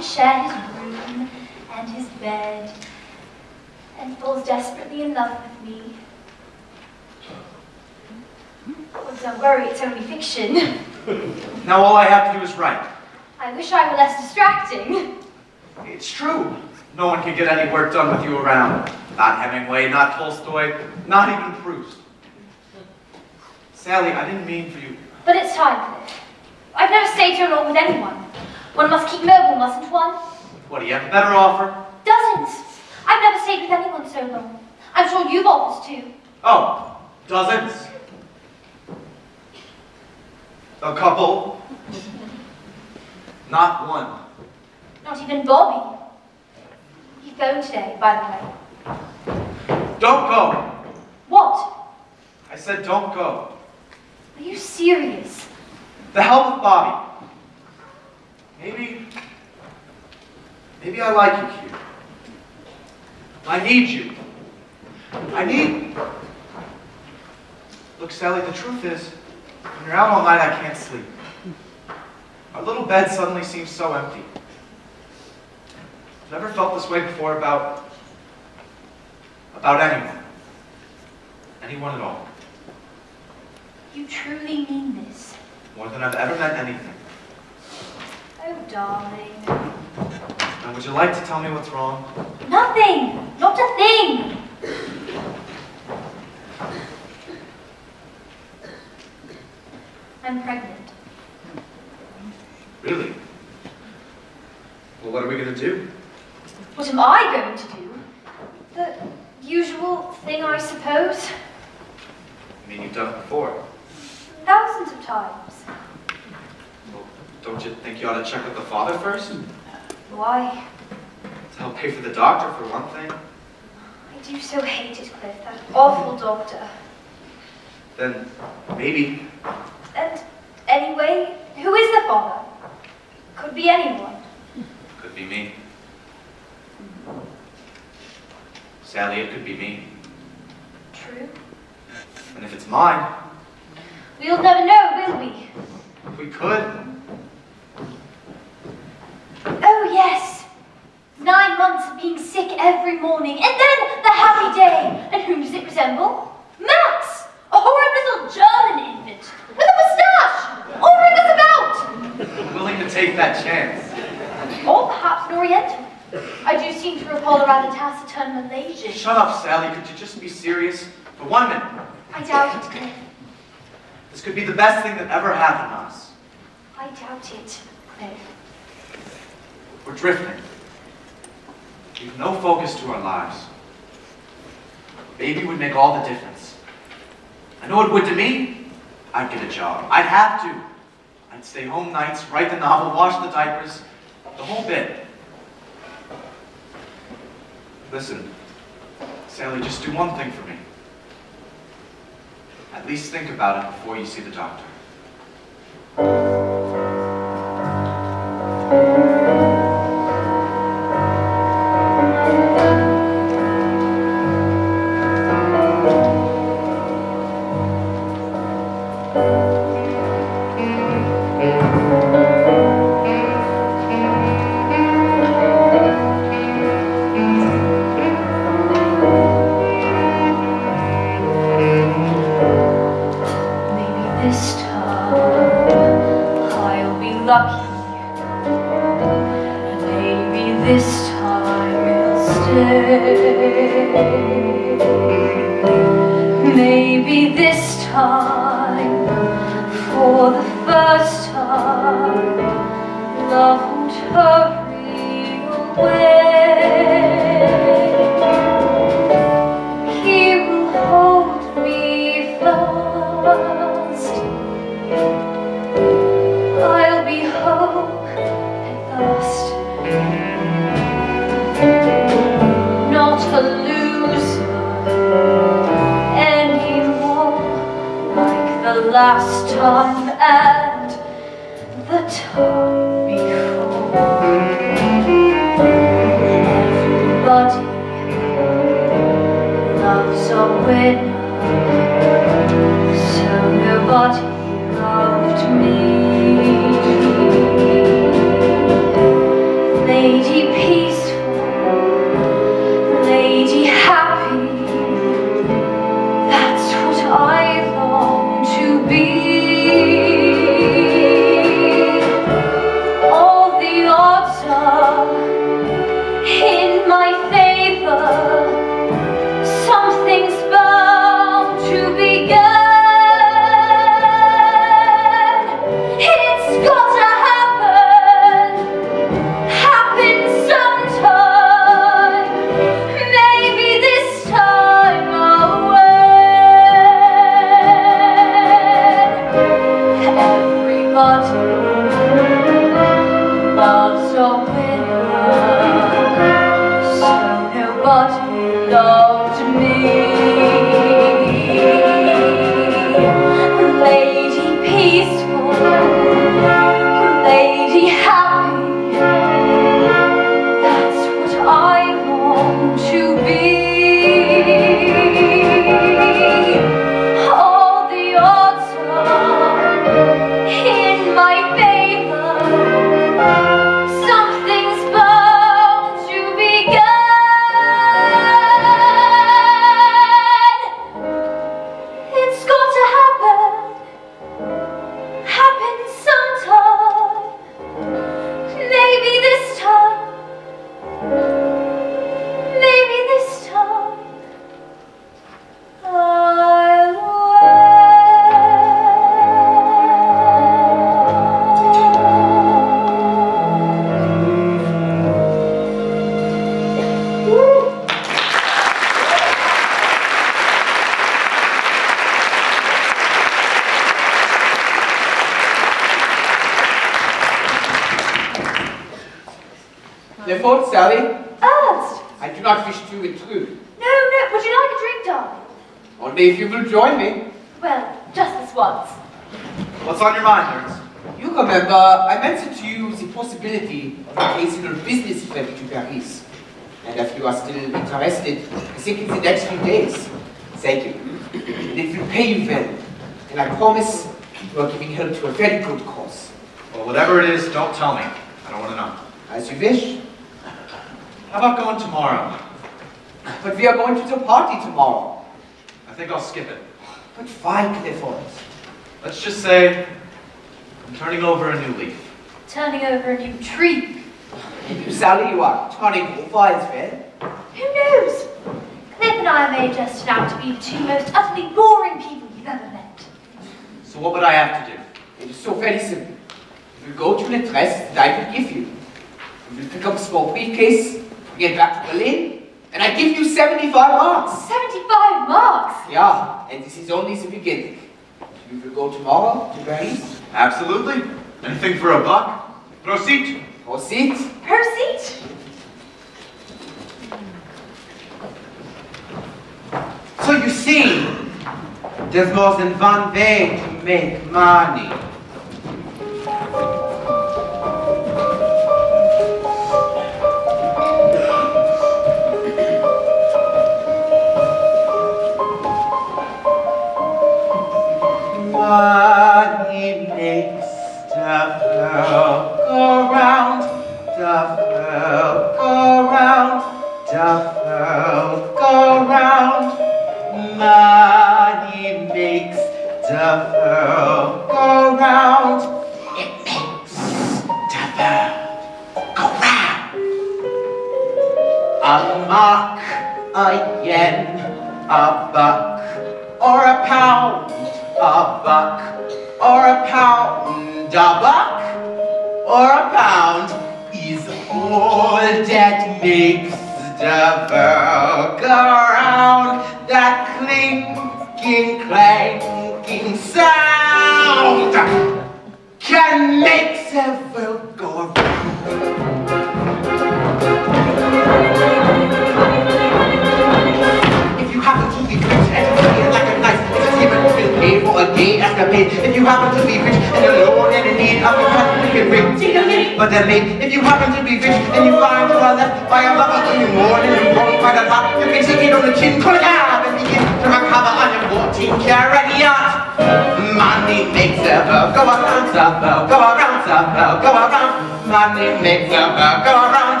S9: To share his room and his bed and falls desperately in love with me. Well, don't worry, it's only fiction.
S3: Now all I have to do is write.
S9: I wish I were less distracting.
S3: It's true. No one can get any work done with you around. Not Hemingway, not Tolstoy, not even Proust. Sally, I didn't mean for you.
S9: But it's time, I've never stayed here long with anyone. One must keep mobile, mustn't one?
S3: What, do you have a better offer?
S9: Dozens. I've never stayed with anyone so long. I'm sure you've offers too.
S3: Oh, dozens. A couple. Not one.
S9: Not even Bobby. He phoned today, by the way.
S3: Don't go.
S9: What?
S3: I said don't go.
S9: Are you serious?
S3: The hell of Bobby. Maybe, maybe I like you, I need you. I need. Look, Sally, the truth is, when you're out all night, I can't sleep. Our little bed suddenly seems so empty. I've never felt this way before about. about anyone. Anyone at all.
S9: You truly mean this?
S3: More than I've ever meant anything.
S9: Oh, darling.
S3: Now, would you like to tell me what's wrong?
S9: Nothing! Not a thing! I'm pregnant.
S3: Really? Well, what are we gonna do?
S9: What am I going to do? The usual thing, I suppose.
S3: I mean, you've done it before.
S9: Thousands of times.
S3: Don't you think you ought to check with the father first?
S9: Why?
S3: To help pay for the doctor, for one thing.
S9: I do so hate it, Cliff. That awful doctor.
S3: Then maybe.
S9: And anyway, who is the father? Could be anyone.
S3: Could be me. Sally, it could be me.
S9: True.
S3: And if it's mine,
S9: We'll never know, will we?
S3: if we could,
S9: Oh, yes. Nine months of being sick every morning, and then the happy day. And whom does it resemble? Max! A horrid little German infant with a moustache, ordering us about.
S3: willing to take that chance.
S9: Or perhaps an Oriental. I do seem to recall a rather taciturn Malaysian.
S3: Shut up, Sally. Could you just be serious? For one minute.
S9: I doubt it, Cliff.
S3: This could be the best thing that ever happened to us.
S9: I doubt it, Cliff.
S3: We're drifting. We've no focus to our lives. Baby would make all the difference. I know it would to me. I'd get a job. I'd have to. I'd stay home nights, write the novel, wash the diapers, the whole bit. Listen, Sally, just do one thing for me. At least think about it before you see the doctor.
S9: Last time and the time before. Everybody loves a winner, so nobody a
S2: very good cause.
S3: Well, whatever it is, don't tell me. I don't want to know.
S2: As you wish.
S3: How about going tomorrow?
S2: But we are going to the party tomorrow.
S3: I think I'll skip it.
S2: But why, Clifford?
S3: Let's just say I'm turning over a new leaf.
S9: Turning over a new tree.
S2: Sally, you are turning over as well.
S9: Who knows? Cliff and I may just turn out to be the two most utterly boring people you've ever met.
S3: So what would I have to do?
S2: It is so very simple. You will go to an address that I will give you. You will pick up a small briefcase, get back to Berlin, and I give you 75 marks.
S9: 75 marks!
S2: Yeah, and this is only the beginning. You will go tomorrow to Paris.
S3: Absolutely. Anything for a buck? Proceed.
S2: Proceed.
S9: Proceed!
S1: So you see, there's more than one way to make money. Money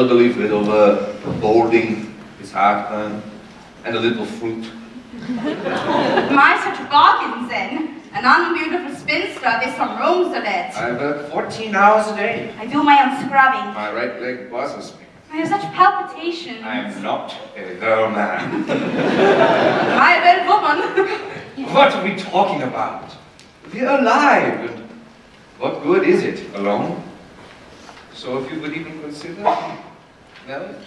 S7: elderly widower, balding, his heartburn, and a little fruit.
S8: My such bargains then. An unbeautiful spinster, there's some rooms to let.
S7: I work 14 hours a day.
S8: I do my own scrubbing.
S7: My right leg bothers me.
S8: I have such palpitations.
S7: I am not a girl man.
S8: I a bad woman.
S7: What are we talking about? We're alive, and what good is it alone? So if you would even consider marriage.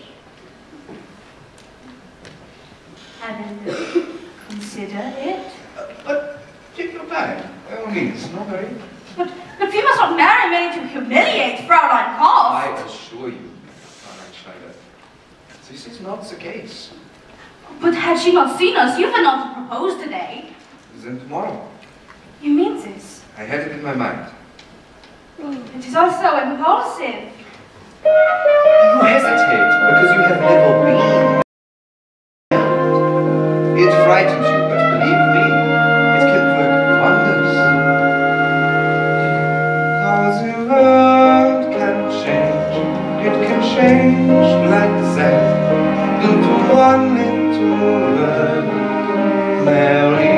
S8: Haven't consider it.
S7: Uh, but take your time, by all means, no hurry.
S8: But, but you must not marry me to humiliate Fraulein
S7: I assure you, Fräulein Schneider, this is not the case.
S8: But had she not seen us, you would not have proposed today.
S7: Then tomorrow,
S8: You mean this?
S7: I had it in my mind.
S8: It is all so impulsive.
S7: You hesitate because you have never been. It frightens you, but believe me, it can work wonders. How the world can change, it can change like that. Into one little word, Mary.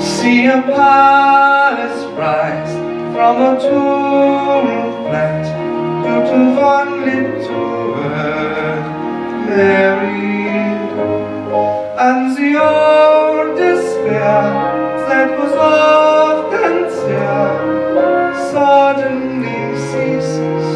S7: See a palace rise from a tomb flat due to one little word, Mary. And the old despair that was often there suddenly ceases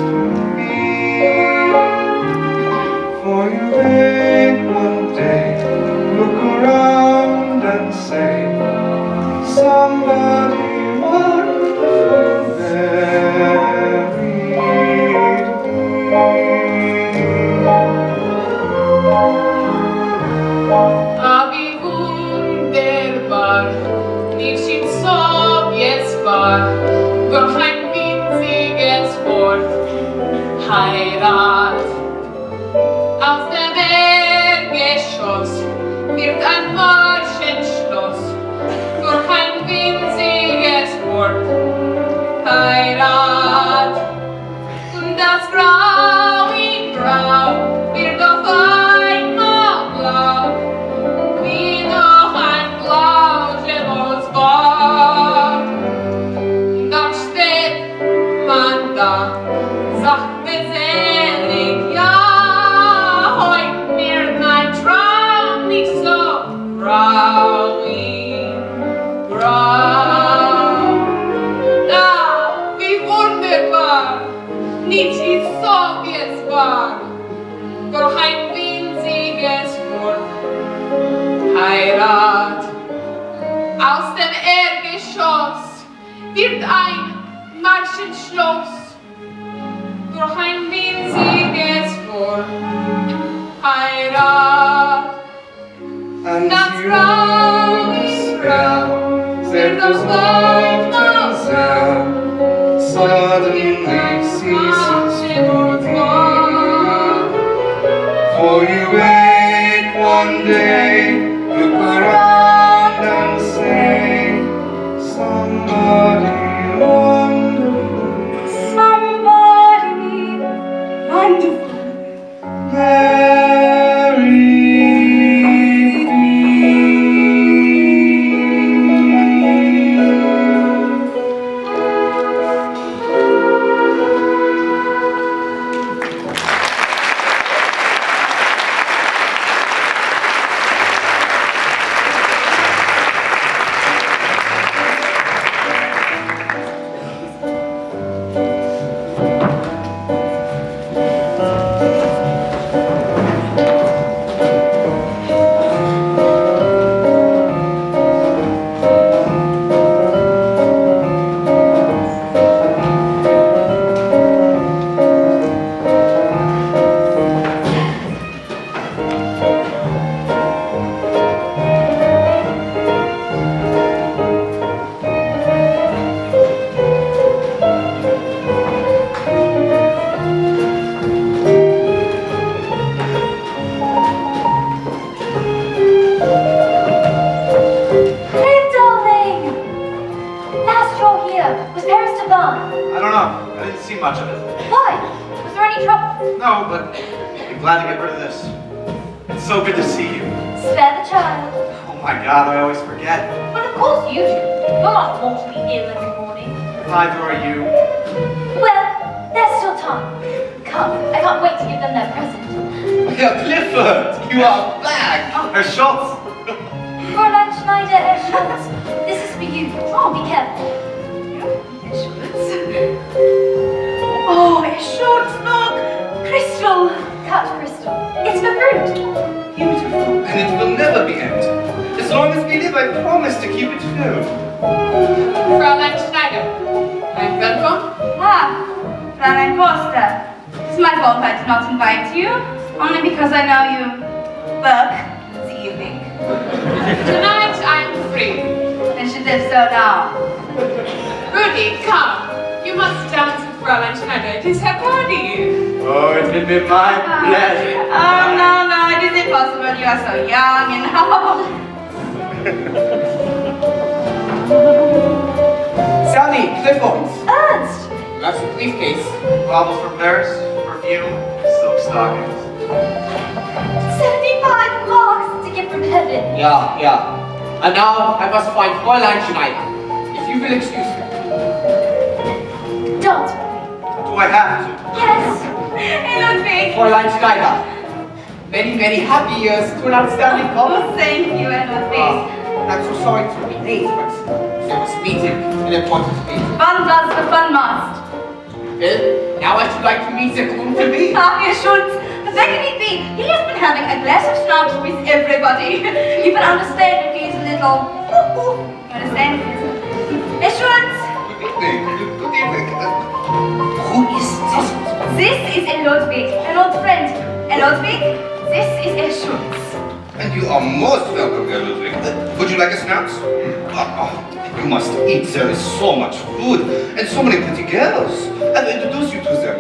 S9: Fräulein Kost. It's
S5: my fault I did not invite you. Only because I know you work this evening.
S13: Tonight I'm free.
S5: And should live so now.
S13: Rudy, come. You must dance with Fräulein Schneider. It is her party.
S3: Oh, it will be my pleasure.
S5: Oh, no, no, it is impossible. You are so young and old.
S2: Sally, Clifford,
S9: Ernst!
S2: You have some briefcase.
S3: Baubles from Paris, perfume, silk stockings.
S9: 75 marks to get from heaven.
S2: Yeah, yeah. And now I must find Fräulein Schneider. If you will excuse me.
S9: Don't.
S3: Do I have to?
S9: Yes.
S5: Hey, Ludwig.
S2: Fräulein Schneider. Many, many happy years to an outstanding
S5: Oh,
S2: couple.
S5: thank you, Ludwig.
S2: Oh, ah, I'm so sorry to be late, but there was a meeting, an important meeting.
S5: Fun does the fun must.
S2: Well, now I should like to meet the groom to be.
S5: Ah, Herr Schultz, begging me be, he has been having a glass of schnapps with everybody. You can understand if he's a little... You understand? Herr Schultz,
S7: Good evening. Good evening.
S2: Who is this?
S5: this is a Ludwig, an old friend. A Ludwig, this is a Schultz.
S7: And you are most welcome, Herr Ludwig. Uh, Would you like a schnapps? Oh, oh, you must eat. There is so much food and so many pretty girls. I will introduce you to them.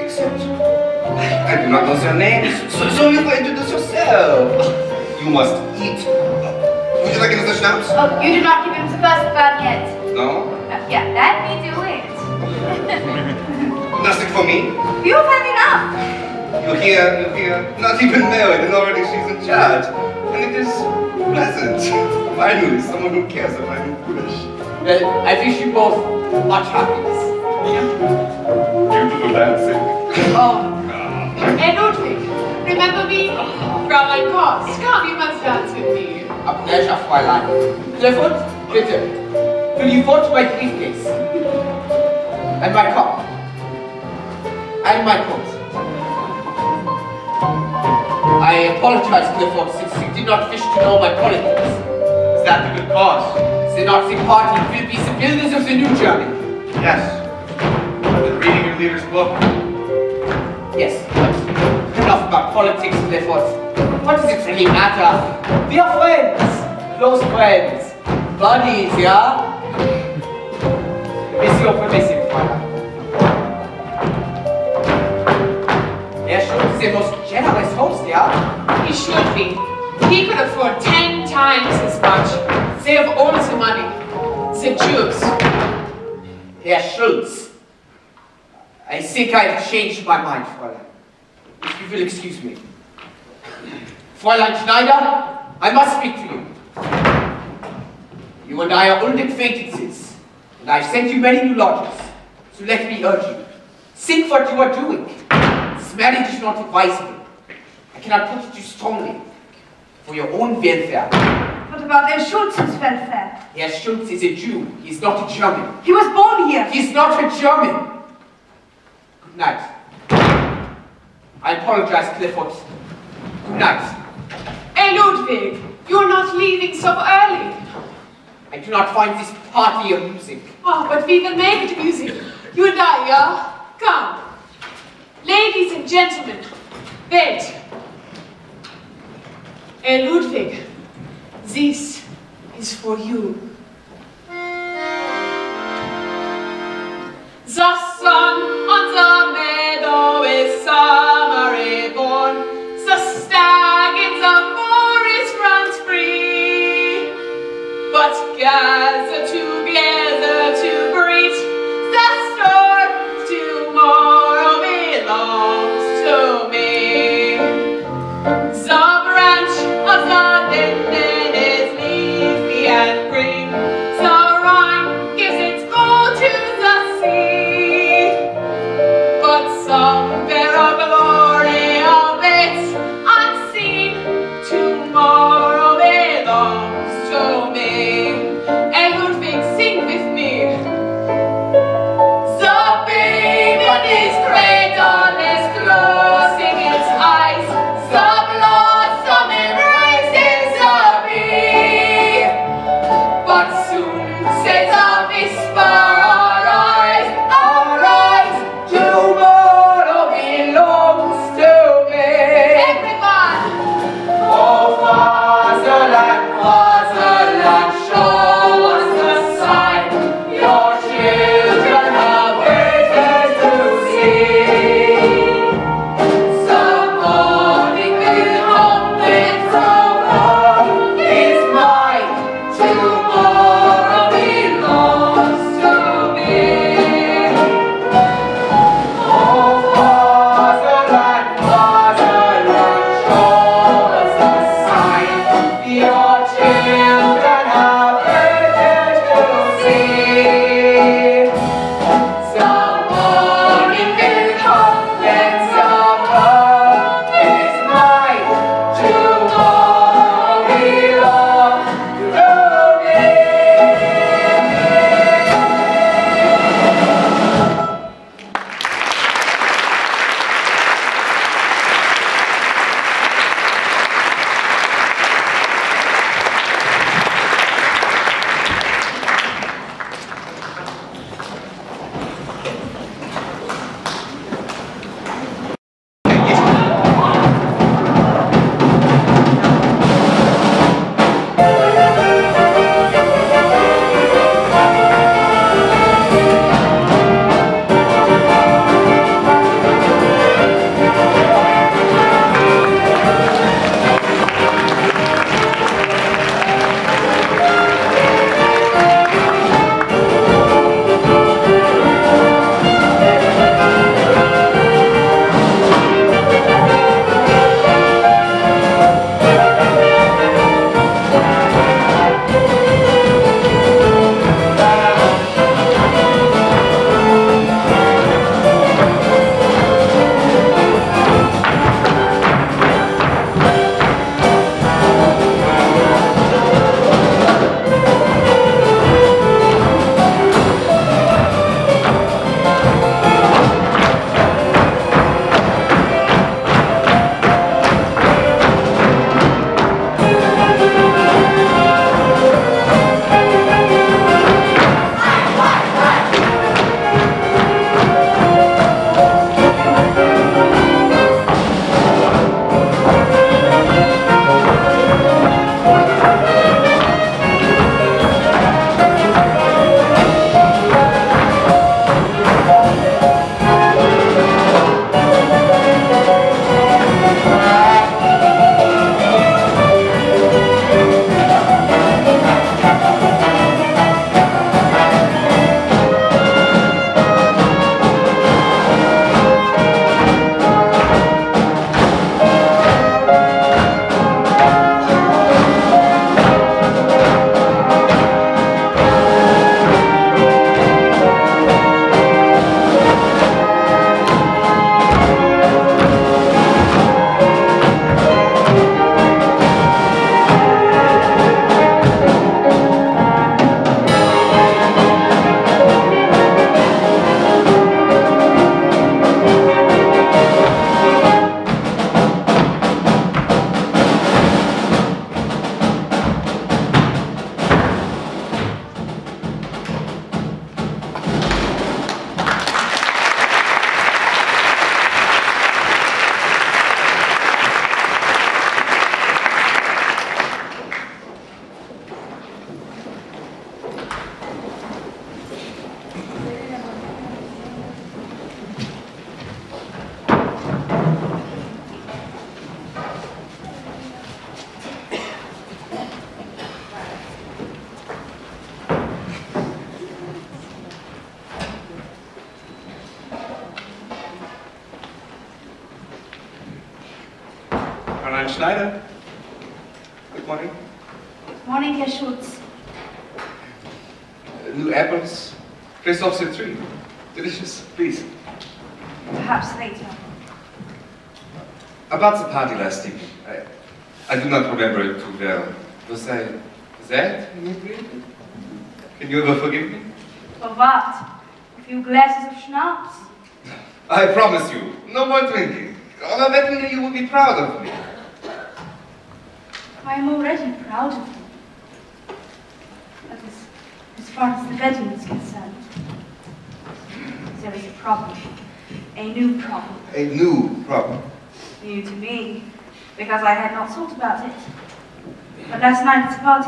S7: Except I do not know their names, so, so you will introduce yourself. You must eat. Uh, Would you like another schnapps?
S5: Oh, you did not give him the first bun yet.
S7: No?
S5: Uh, yeah, let me do it.
S7: Nothing for me?
S5: You've had enough.
S7: You hear, you hear, not even married and already she's in charge. And it is pleasant. Finally, someone who cares about I'm foolish.
S2: Well, I wish you both much happiness.
S7: Beautiful dancing.
S13: Oh. Hey, Ludwig, remember me? Fräulein Kost, come, you must dance with me.
S2: A pleasure, Fräulein. Clifford, bitte. Will you vote my briefcase? And my cup? And my coat? I apologize, Clifford, since you did not wish to know my politics.
S3: Is that the good cause?
S2: The Nazi Party will be the builders of the new Germany.
S3: Yes. I've been reading your leader's book.
S2: Yes, but enough about politics, Clifford. What does it really matter? We are friends, close friends, buddies, yeah? Is your permission, Fräulein? Is the most generous host, yeah?
S13: He should be. He could afford ten times as much. They have all the money. The Jews.
S2: Herr Schultz. I think I've changed my mind, Fräulein. If you will excuse me. Fräulein Schneider, I must speak to you. You and I are old acquaintances, and I've sent you many new lodgers. So let me urge you, think what you are doing. Marriage is not advisable. I cannot put it too strongly. For your own welfare.
S5: What about Herr Schultz's welfare?
S2: Herr Schultz is a Jew. He's not a German.
S5: He was born here.
S2: He's not a German. Good night. I apologize, Clifford. Good night.
S13: Hey, Ludwig, you're not leaving so early.
S2: I do not find this party amusing.
S13: Oh, but we will make it amusing. You and I, yeah? Come. Ladies and gentlemen, wait. Hey, eh, Ludwig, this is
S1: for
S7: you.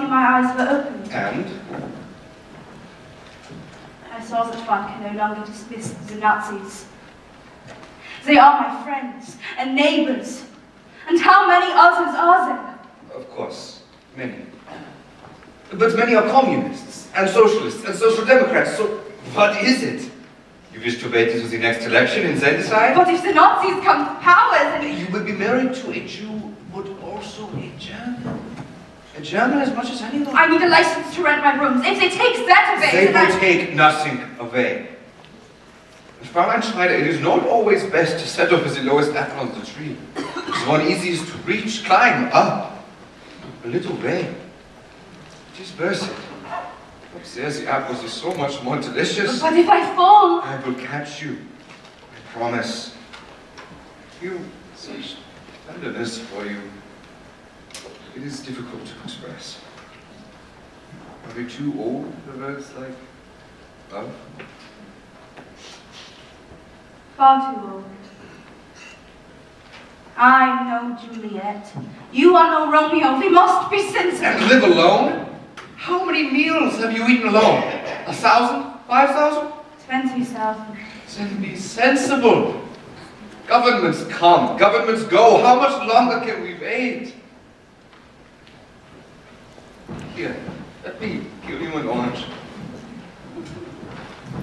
S1: My eyes were opened.
S7: And?
S1: I saw that one can no longer dismiss the Nazis. They are my friends and neighbors. And how many others are there?
S7: Of course, many. But many are communists, and socialists, and social democrats, so what is it? You wish to wait until the next election and then decide?
S1: But if the Nazis come to power, then...
S7: You will be married to a Jew, but also a German. A German as much as anyone.
S1: I need a license to rent my rooms. If they take that away,
S7: They
S1: then
S7: will
S1: I...
S7: take nothing away. Fräulein Schneider, it is not always best to set off as the lowest apple on the tree. It's one easiest to reach, climb up. A little way. It is worth it. Up there, the apples are so much more delicious.
S1: But if I fall...
S7: I will catch you. I promise. You, such tenderness for you. It is difficult to express. Are we too old for words like love?
S1: Far too old. I know Juliet. You are no Romeo. We must be sensible.
S7: And live alone? How many meals have you eaten alone? A thousand? Five thousand?
S1: Twenty thousand.
S7: Then be sensible. Governments come, governments go. How much longer can we wait? Here, let me give you an orange.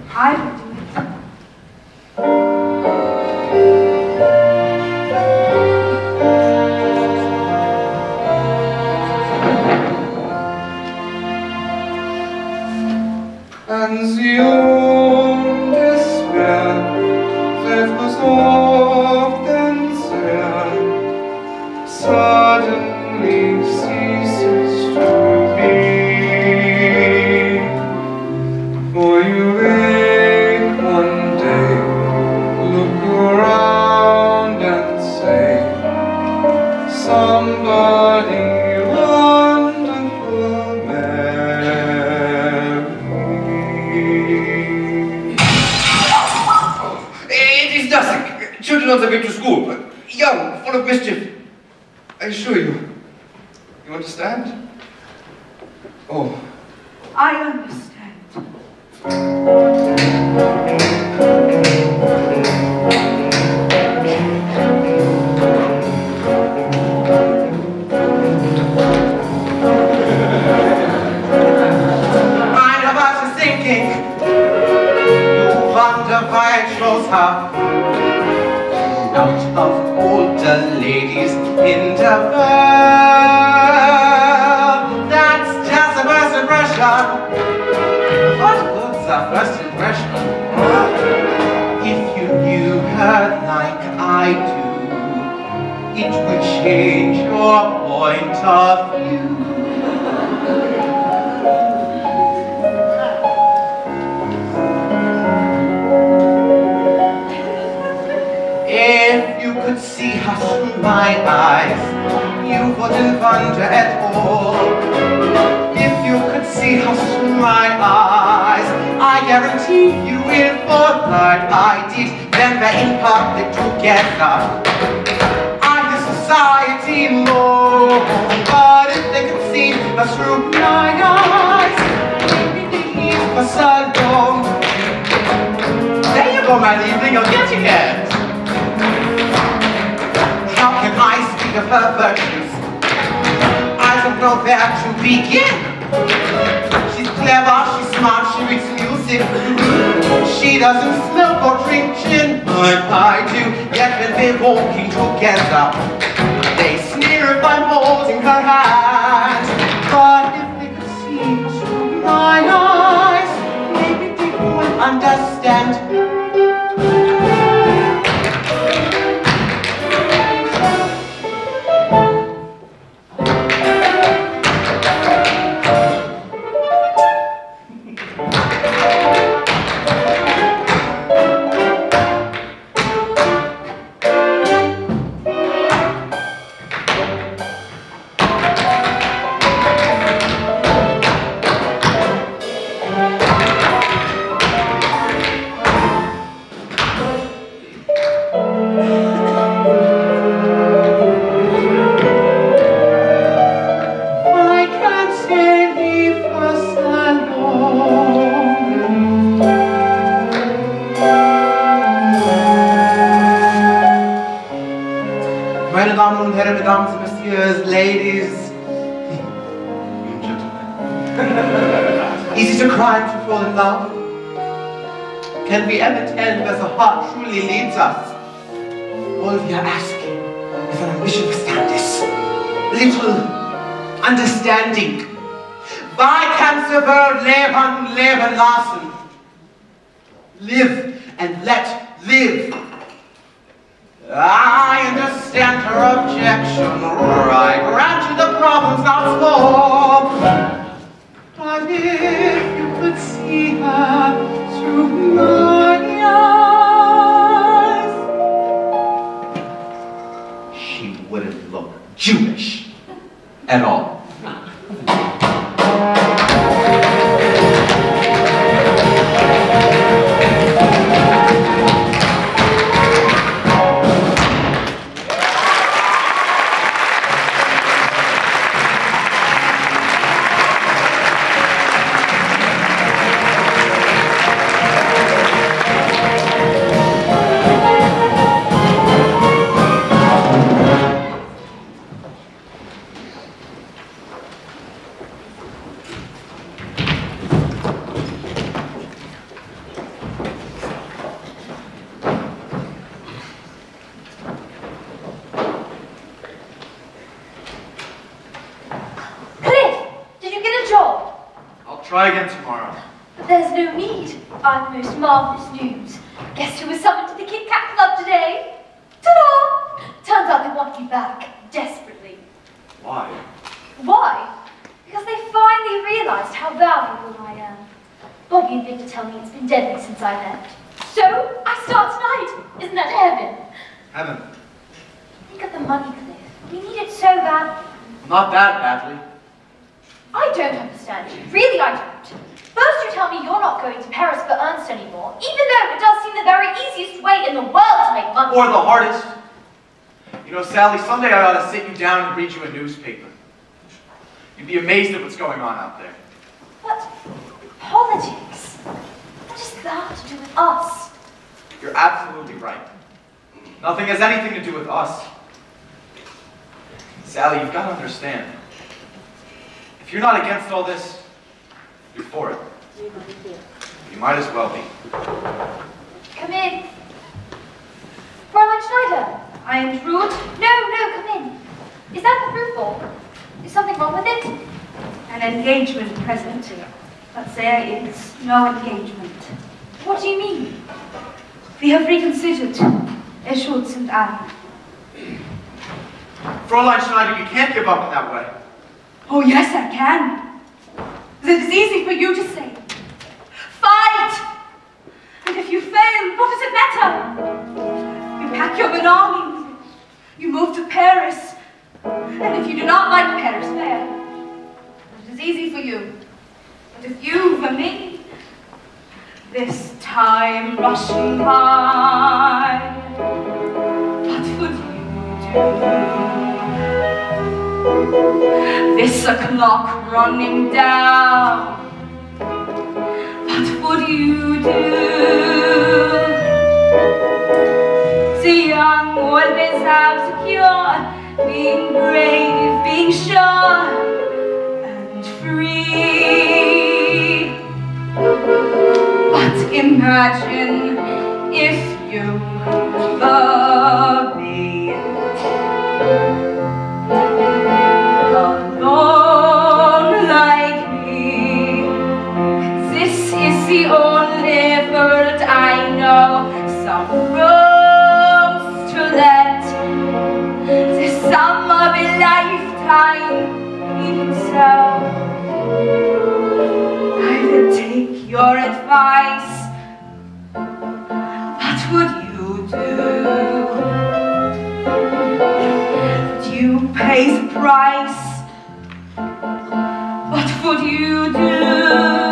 S1: I will do it.
S7: And
S9: let live. I understand her objection, all
S3: this, you're for it. You might as well be.
S14: Come in. Fräulein Schneider.
S5: I am rude.
S14: No, no, come in. Is that the fruit bowl? Is something wrong with it?
S5: An engagement present. But there is no engagement.
S14: What do you mean?
S5: We have reconsidered, Herr Schultz and I.
S3: Fräulein Schneider, you can't give up in that way.
S5: Oh, yes, I can. It is easy for you to say. Fight! And if you fail, what does it matter? You pack your belongings. You move to Paris. And if you do not like Paris, fair. It is easy for you. But if you, for me, this time rushing by, what would you do? This a clock running down. What would you do? The young always have secure, being brave, being sure, and free. But imagine if you were even so. I will take your advice. What would you do? Would you pay the price? What would you do?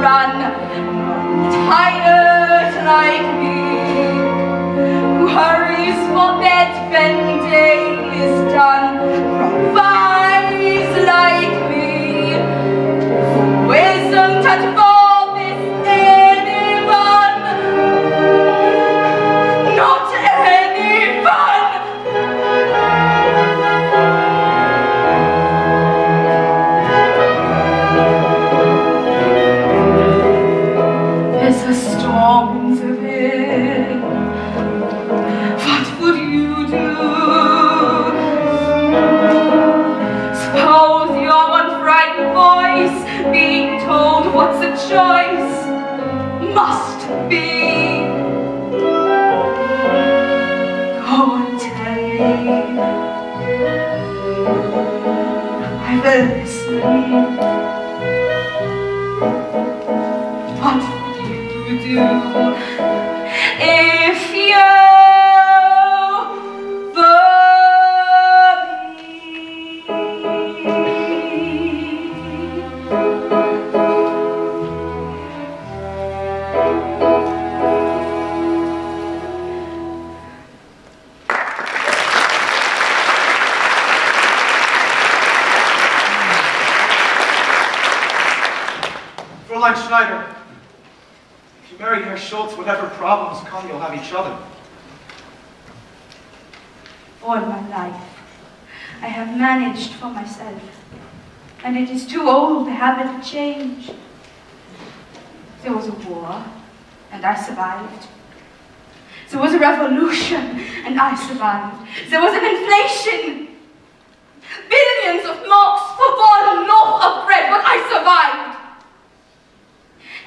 S5: Run. Tired like me, who hurries for bed when day is done. Provides like me, who isn't what's
S3: problems come, you'll have each other.
S5: All my life, I have managed for myself, and it is too old a habit to change. There was a war, and I survived. There was a revolution, and I survived. There was an inflation. Billions of marks for one loaf of bread, but I survived.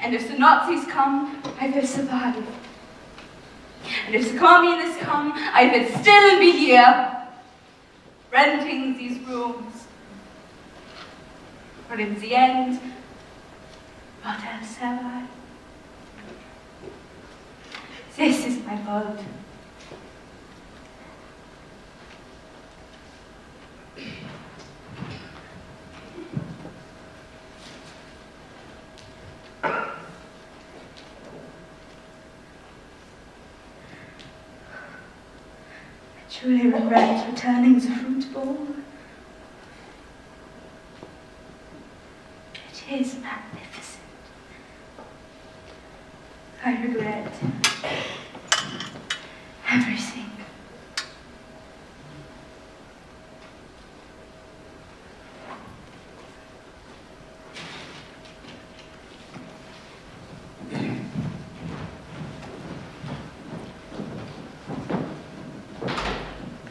S5: And if the Nazis come, I will survive. And if the communists come, I will still be here, renting these rooms. But in the end, what else have I? This is my world. truly regret returning the fruit bowl. It is magnificent. I regret everything.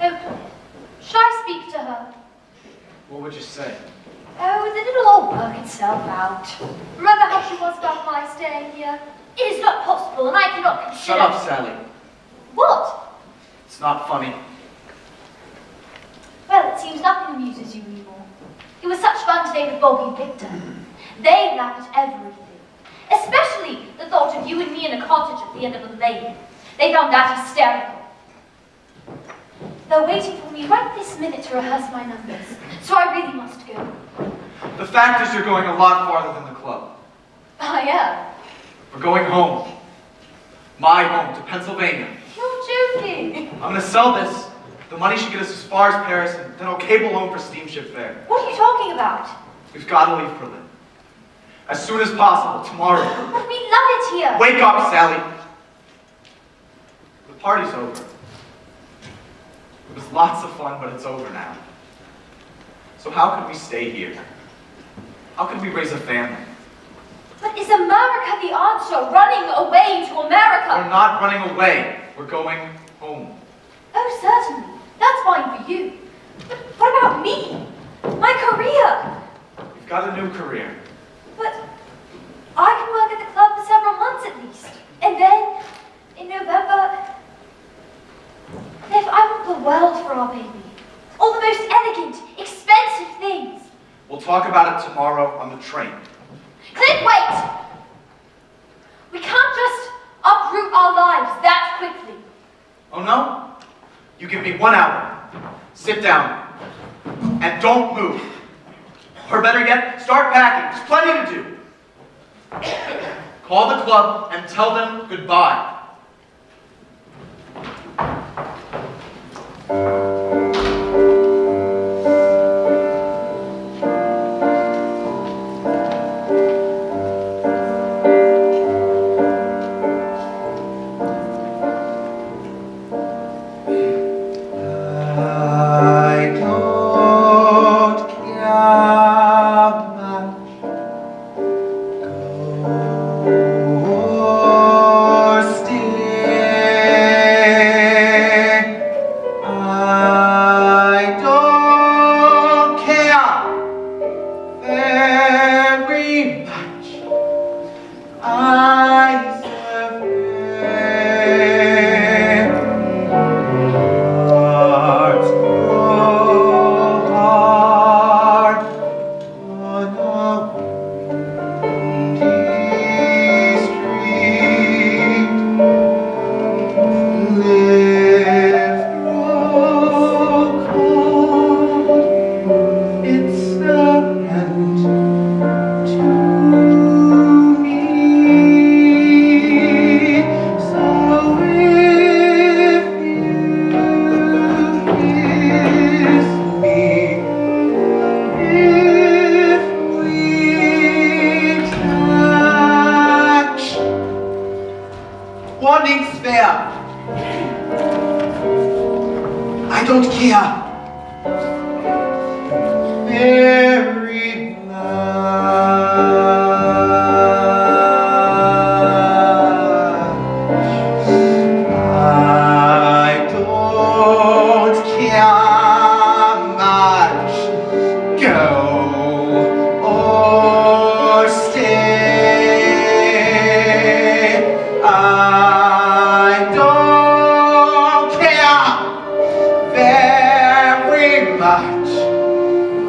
S9: Oh, shall I speak to her? Oh, then it'll all work itself out. Remember how she was about my staying here? It is not possible, and I cannot consider...
S3: Shut up, Sally.
S9: What?
S3: It's not funny.
S9: Well, it seems nothing amuses you anymore. It was such fun today with Bobby and Victor. They laughed at everything. Especially the thought of you and me in a cottage at the end of a lane. They found that hysterical. They're waiting for me right this minute to rehearse my numbers, so I really must go.
S3: The fact is you're going a lot farther than the club.
S9: I am.
S3: We're going home. My home to Pennsylvania.
S9: You're joking.
S3: I'm gonna sell this. The money should get us as far as Paris, and then I'll cable home for steamship fare.
S9: What are you talking about?
S3: We've got to leave Berlin. As soon as possible, tomorrow.
S9: But we love it here.
S3: Wake up, Sally. The party's over. It was lots of fun, but it's over now. So how could we stay here? How could we raise a family?
S9: But is America the answer? Running away to America?
S3: We're not running away. We're going home.
S9: Oh, certainly. That's fine for you. But what about me? My career?
S3: You've got a new career.
S9: But I can work at the club for several months at least. And then, in November, if I want the world for our baby. All the most elegant, expensive things.
S3: We'll talk about it tomorrow on the train.
S9: Cliff, wait! We can't just uproot our lives that quickly.
S3: Oh no? You give me one hour. Sit down. And don't move. Or better yet, start packing. There's plenty to do. Call the club and tell them goodbye.
S1: I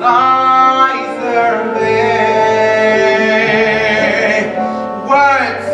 S1: either way. Words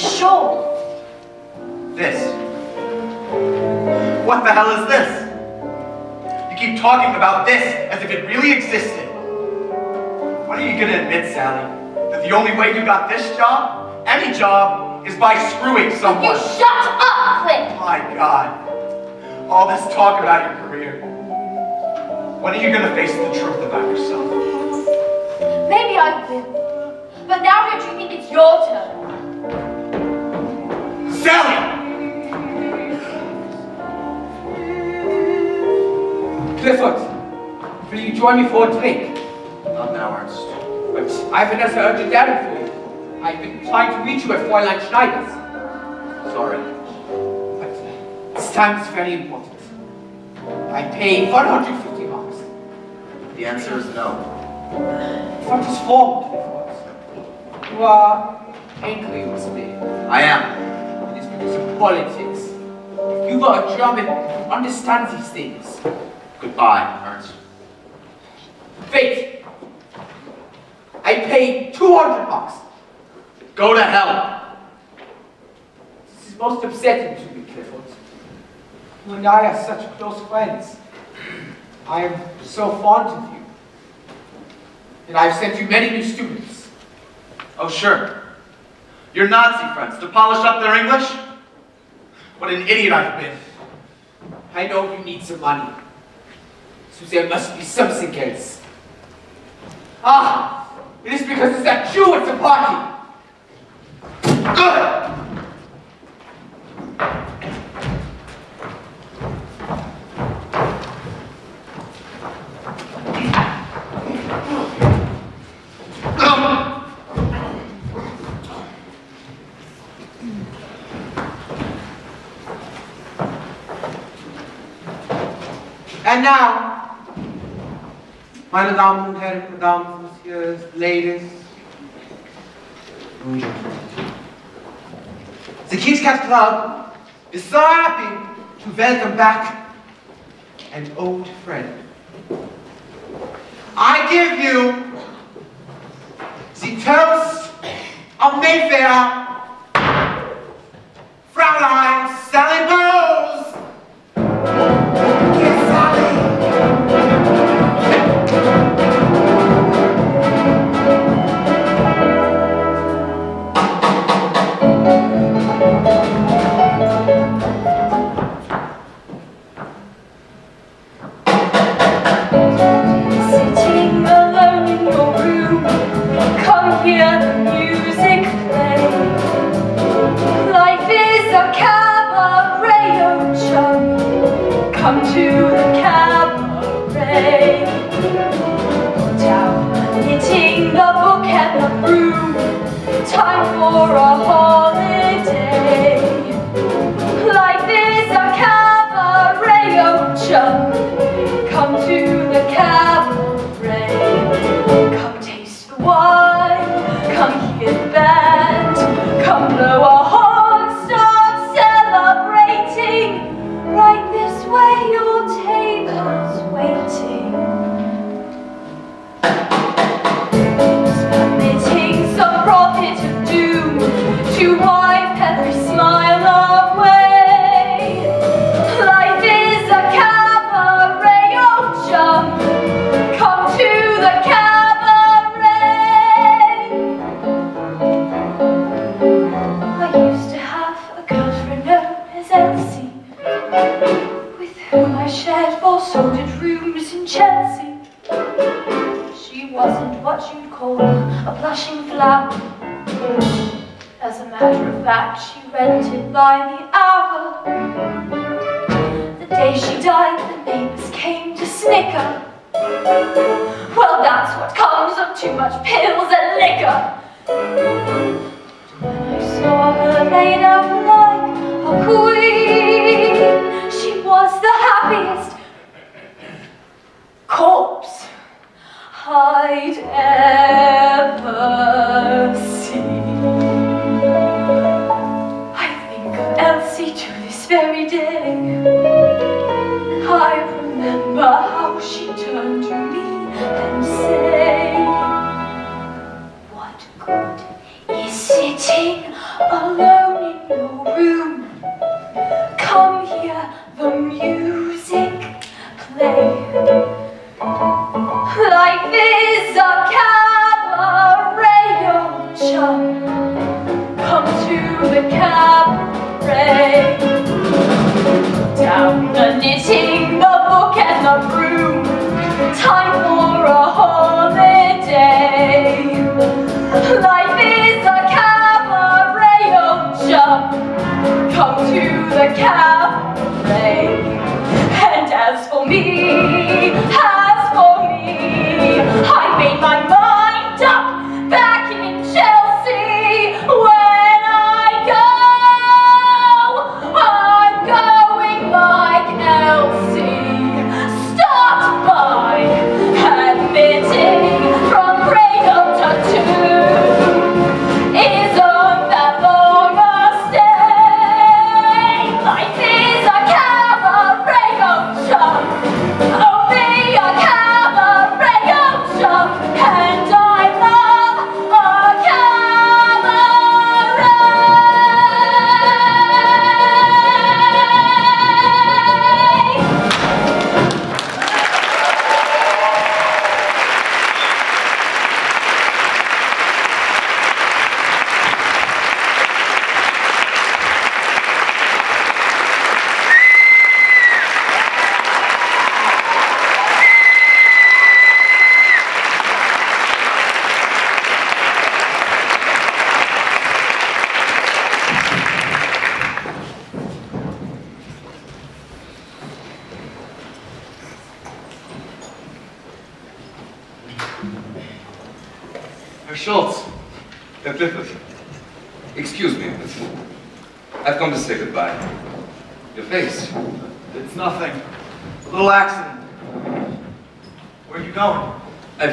S9: But this is sure.
S3: This. What the hell is this? You keep talking about this as if it really existed. When are you gonna admit, Sally, that the only way you got this job, any job, is by screwing someone?
S9: You shut up, Cliff!
S3: My God. All this talk about your career. When are you gonna face the truth about yourself?
S9: Maybe I will. But now don't you think it's your turn?
S2: Clifford, will you join me for a drink?
S3: Not now, Ernst.
S2: But I have another urgent errand for you. I've been trying to reach you at Fräulein Schneider's.
S3: Sorry.
S2: But this time is very important. I pay 150 marks.
S3: The answer is no.
S2: What is wrong, Clifford? You are angry with me.
S3: I am
S2: to politics. If you got a German who understands these things,
S3: goodbye, Ernst.
S2: Fate! I paid 200 bucks.
S3: Go to hell!
S2: This is most upsetting to me, Clifford.
S9: You and I are such close friends. I am so fond of you. And I've sent you many new students.
S3: Oh, sure. Your Nazi friends to polish up their English? What an idiot I've been.
S9: I know you need some money. So there must be something else. Ah! It is because it's that Jew at the party! Good! And now, meine Damen und Herren, Mesdames, Messieurs, Ladies, the Kit Kat Club is so happy to welcome back an old friend. I give you the toast of Mayfair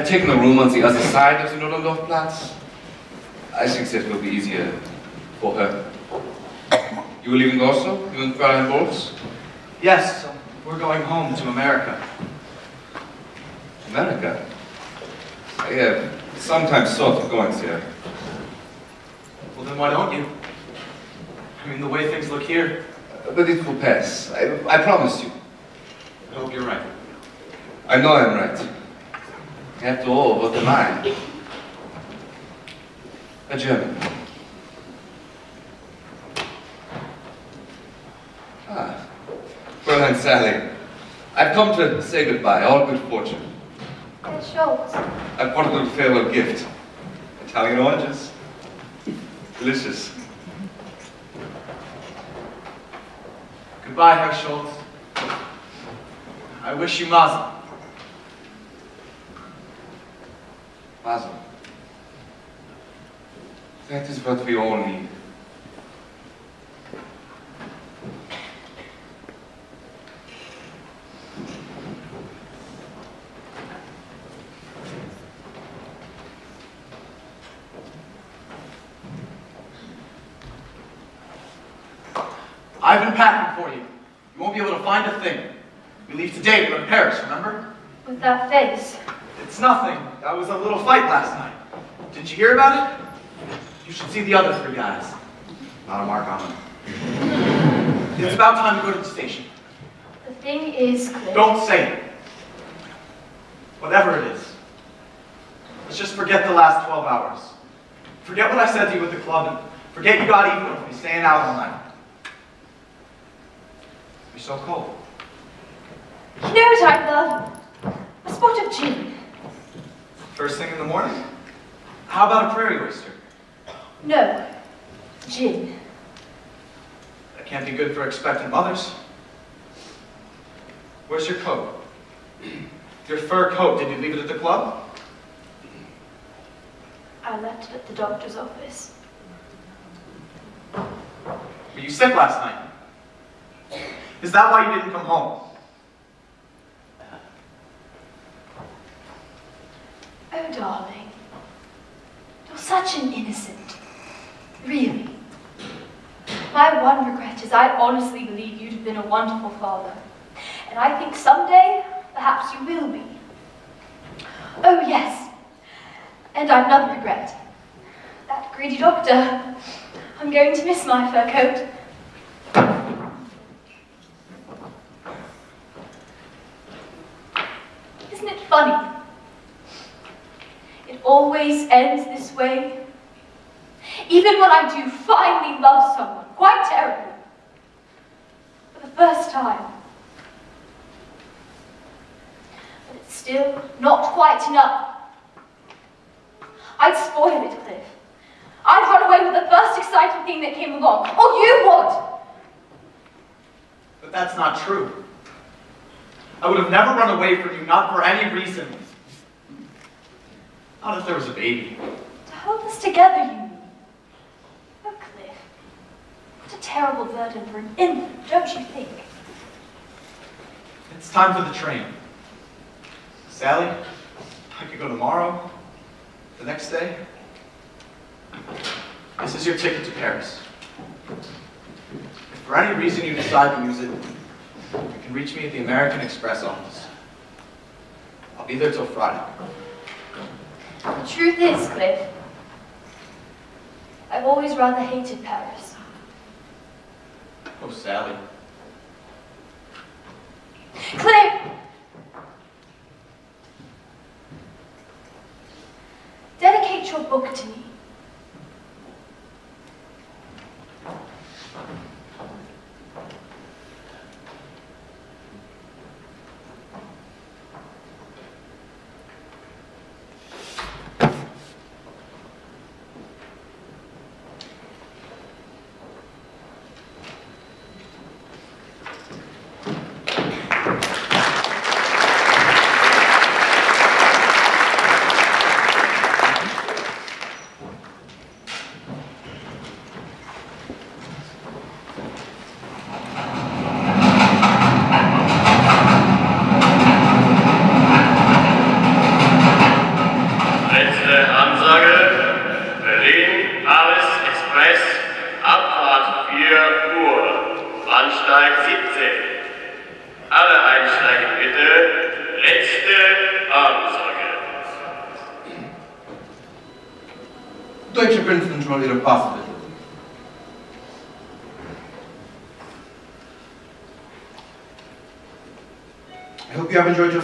S7: I've taken a room on the other side of the Nollendorfplatz. I think that will be easier for her. You are leaving also? You and Fräulein Bowles?
S3: Yes, we're going home to America.
S7: America? I have sometimes thought of going there.
S3: Well, then why don't you? I mean, the way things look here, uh,
S7: But it will pass. I, I promise you.
S3: I hope you're right.
S7: I know I'm right. After all, what am I? A German. Ah, Fräulein Sally. I've come to say goodbye. All good fortune.
S9: Herr Schultz.
S7: I've brought a little farewell gift. Italian oranges. Delicious.
S3: Goodbye, Herr Schultz. I wish you Mazel.
S7: Mazel. That is what we all need.
S3: I've been packing for you. You won't be able to find a thing. We leave today to go to Paris, remember?
S9: With that face.
S3: It's nothing. That was a little fight last night. Didn't you hear about it? You should see the other three guys. Not a mark on them. It's about time to go to the station.
S9: The thing is, Cliff.
S3: Don't say it. Whatever it is. Let's just forget the last 12 hours. Forget what I said to you at the club and forget you got even with me staying out all night. You're so cold.
S9: You know what I'd love? A spot of gin.
S3: First thing in the morning? How about a prairie oyster?
S9: No. Gin.
S3: That can't be good for expectant mothers. Where's your coat? Your fur coat, did you leave it at the club?
S9: I left it at the doctor's office.
S3: Were you sick last night? Is that why you didn't come home?
S9: Oh, darling. You're such an innocent. Really. My one regret is I honestly believe you'd have been a wonderful father. And I think someday, perhaps you will be. Oh, yes. And I've another regret. That greedy doctor. I'm going to miss my fur coat. Isn't it funny? Always ends this way. Even when I do finally love someone, quite terribly, for the first time. But it's still not quite enough. I'd spoil it, Cliff. I'd run away with the first exciting thing that came along, or you would.
S3: But that's not true. I would have never run away from you, not for any reason. Not if there was a baby.
S9: To hold us together, you mean? Oh, Cliff. What a terrible burden for an infant, don't you think?
S3: It's time for the train. Sally, I could go tomorrow, the next day. This is your ticket to Paris. If for any reason you decide to use it, you can reach me at the American Express office. I'll be there till Friday.
S9: The truth is, Cliff, I've always rather hated Paris.
S3: Oh, Sally.
S9: Cliff! Dedicate your book to me.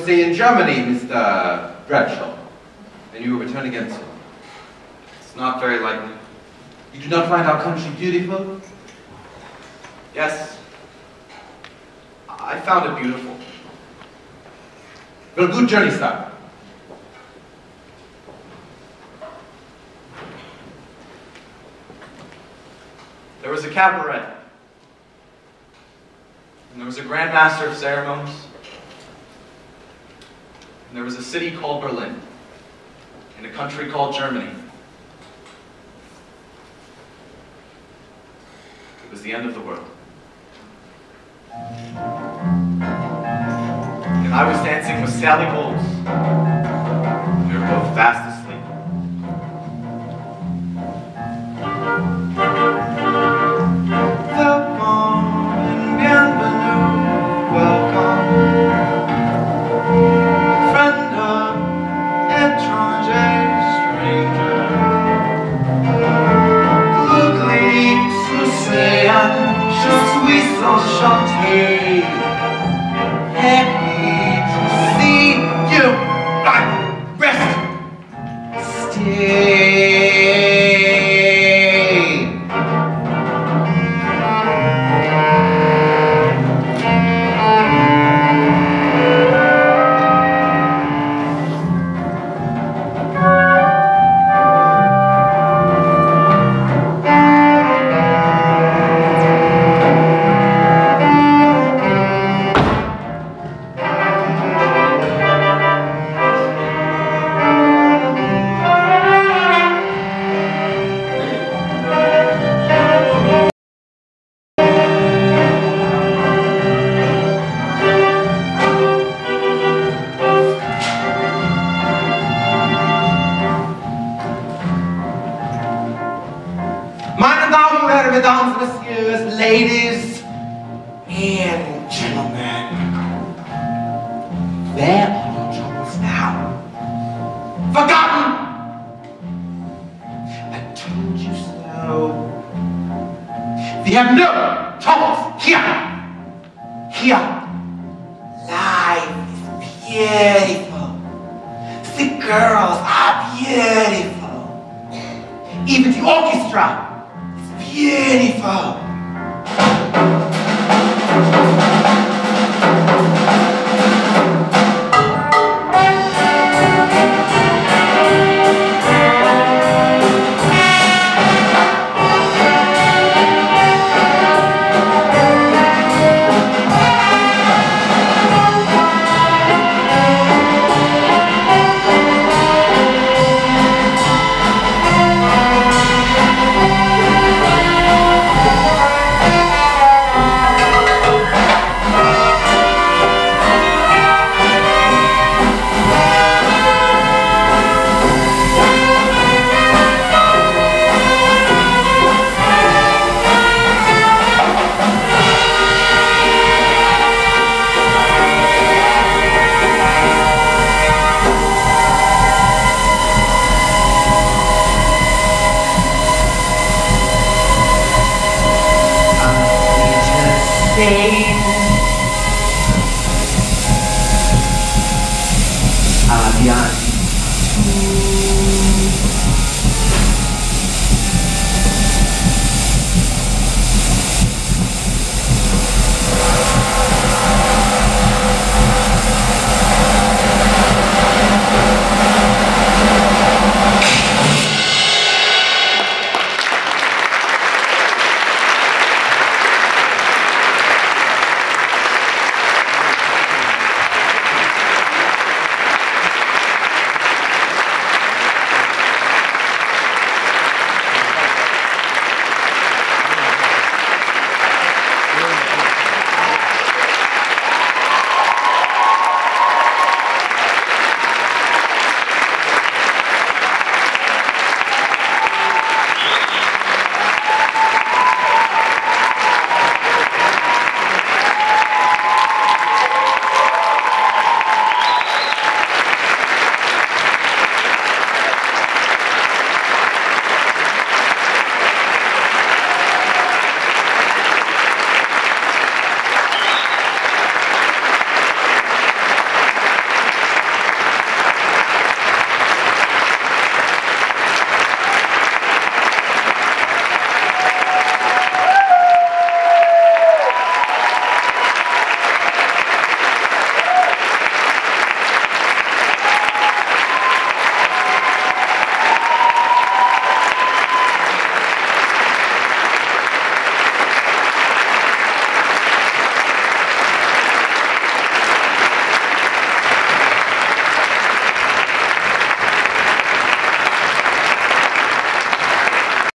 S3: Stay in Germany, Mr. Bradshaw. And you will return again soon.
S1: It's not very likely.
S3: You do not find our country beautiful?
S1: Yes. I found it beautiful.
S3: Well, good journey, sir.
S1: There was a cabaret. And there was a Grand Master of Ceremonies. And there was a city called Berlin. And a country called Germany. It was the end of the world. And I was dancing with Sally Bowles. We were both fast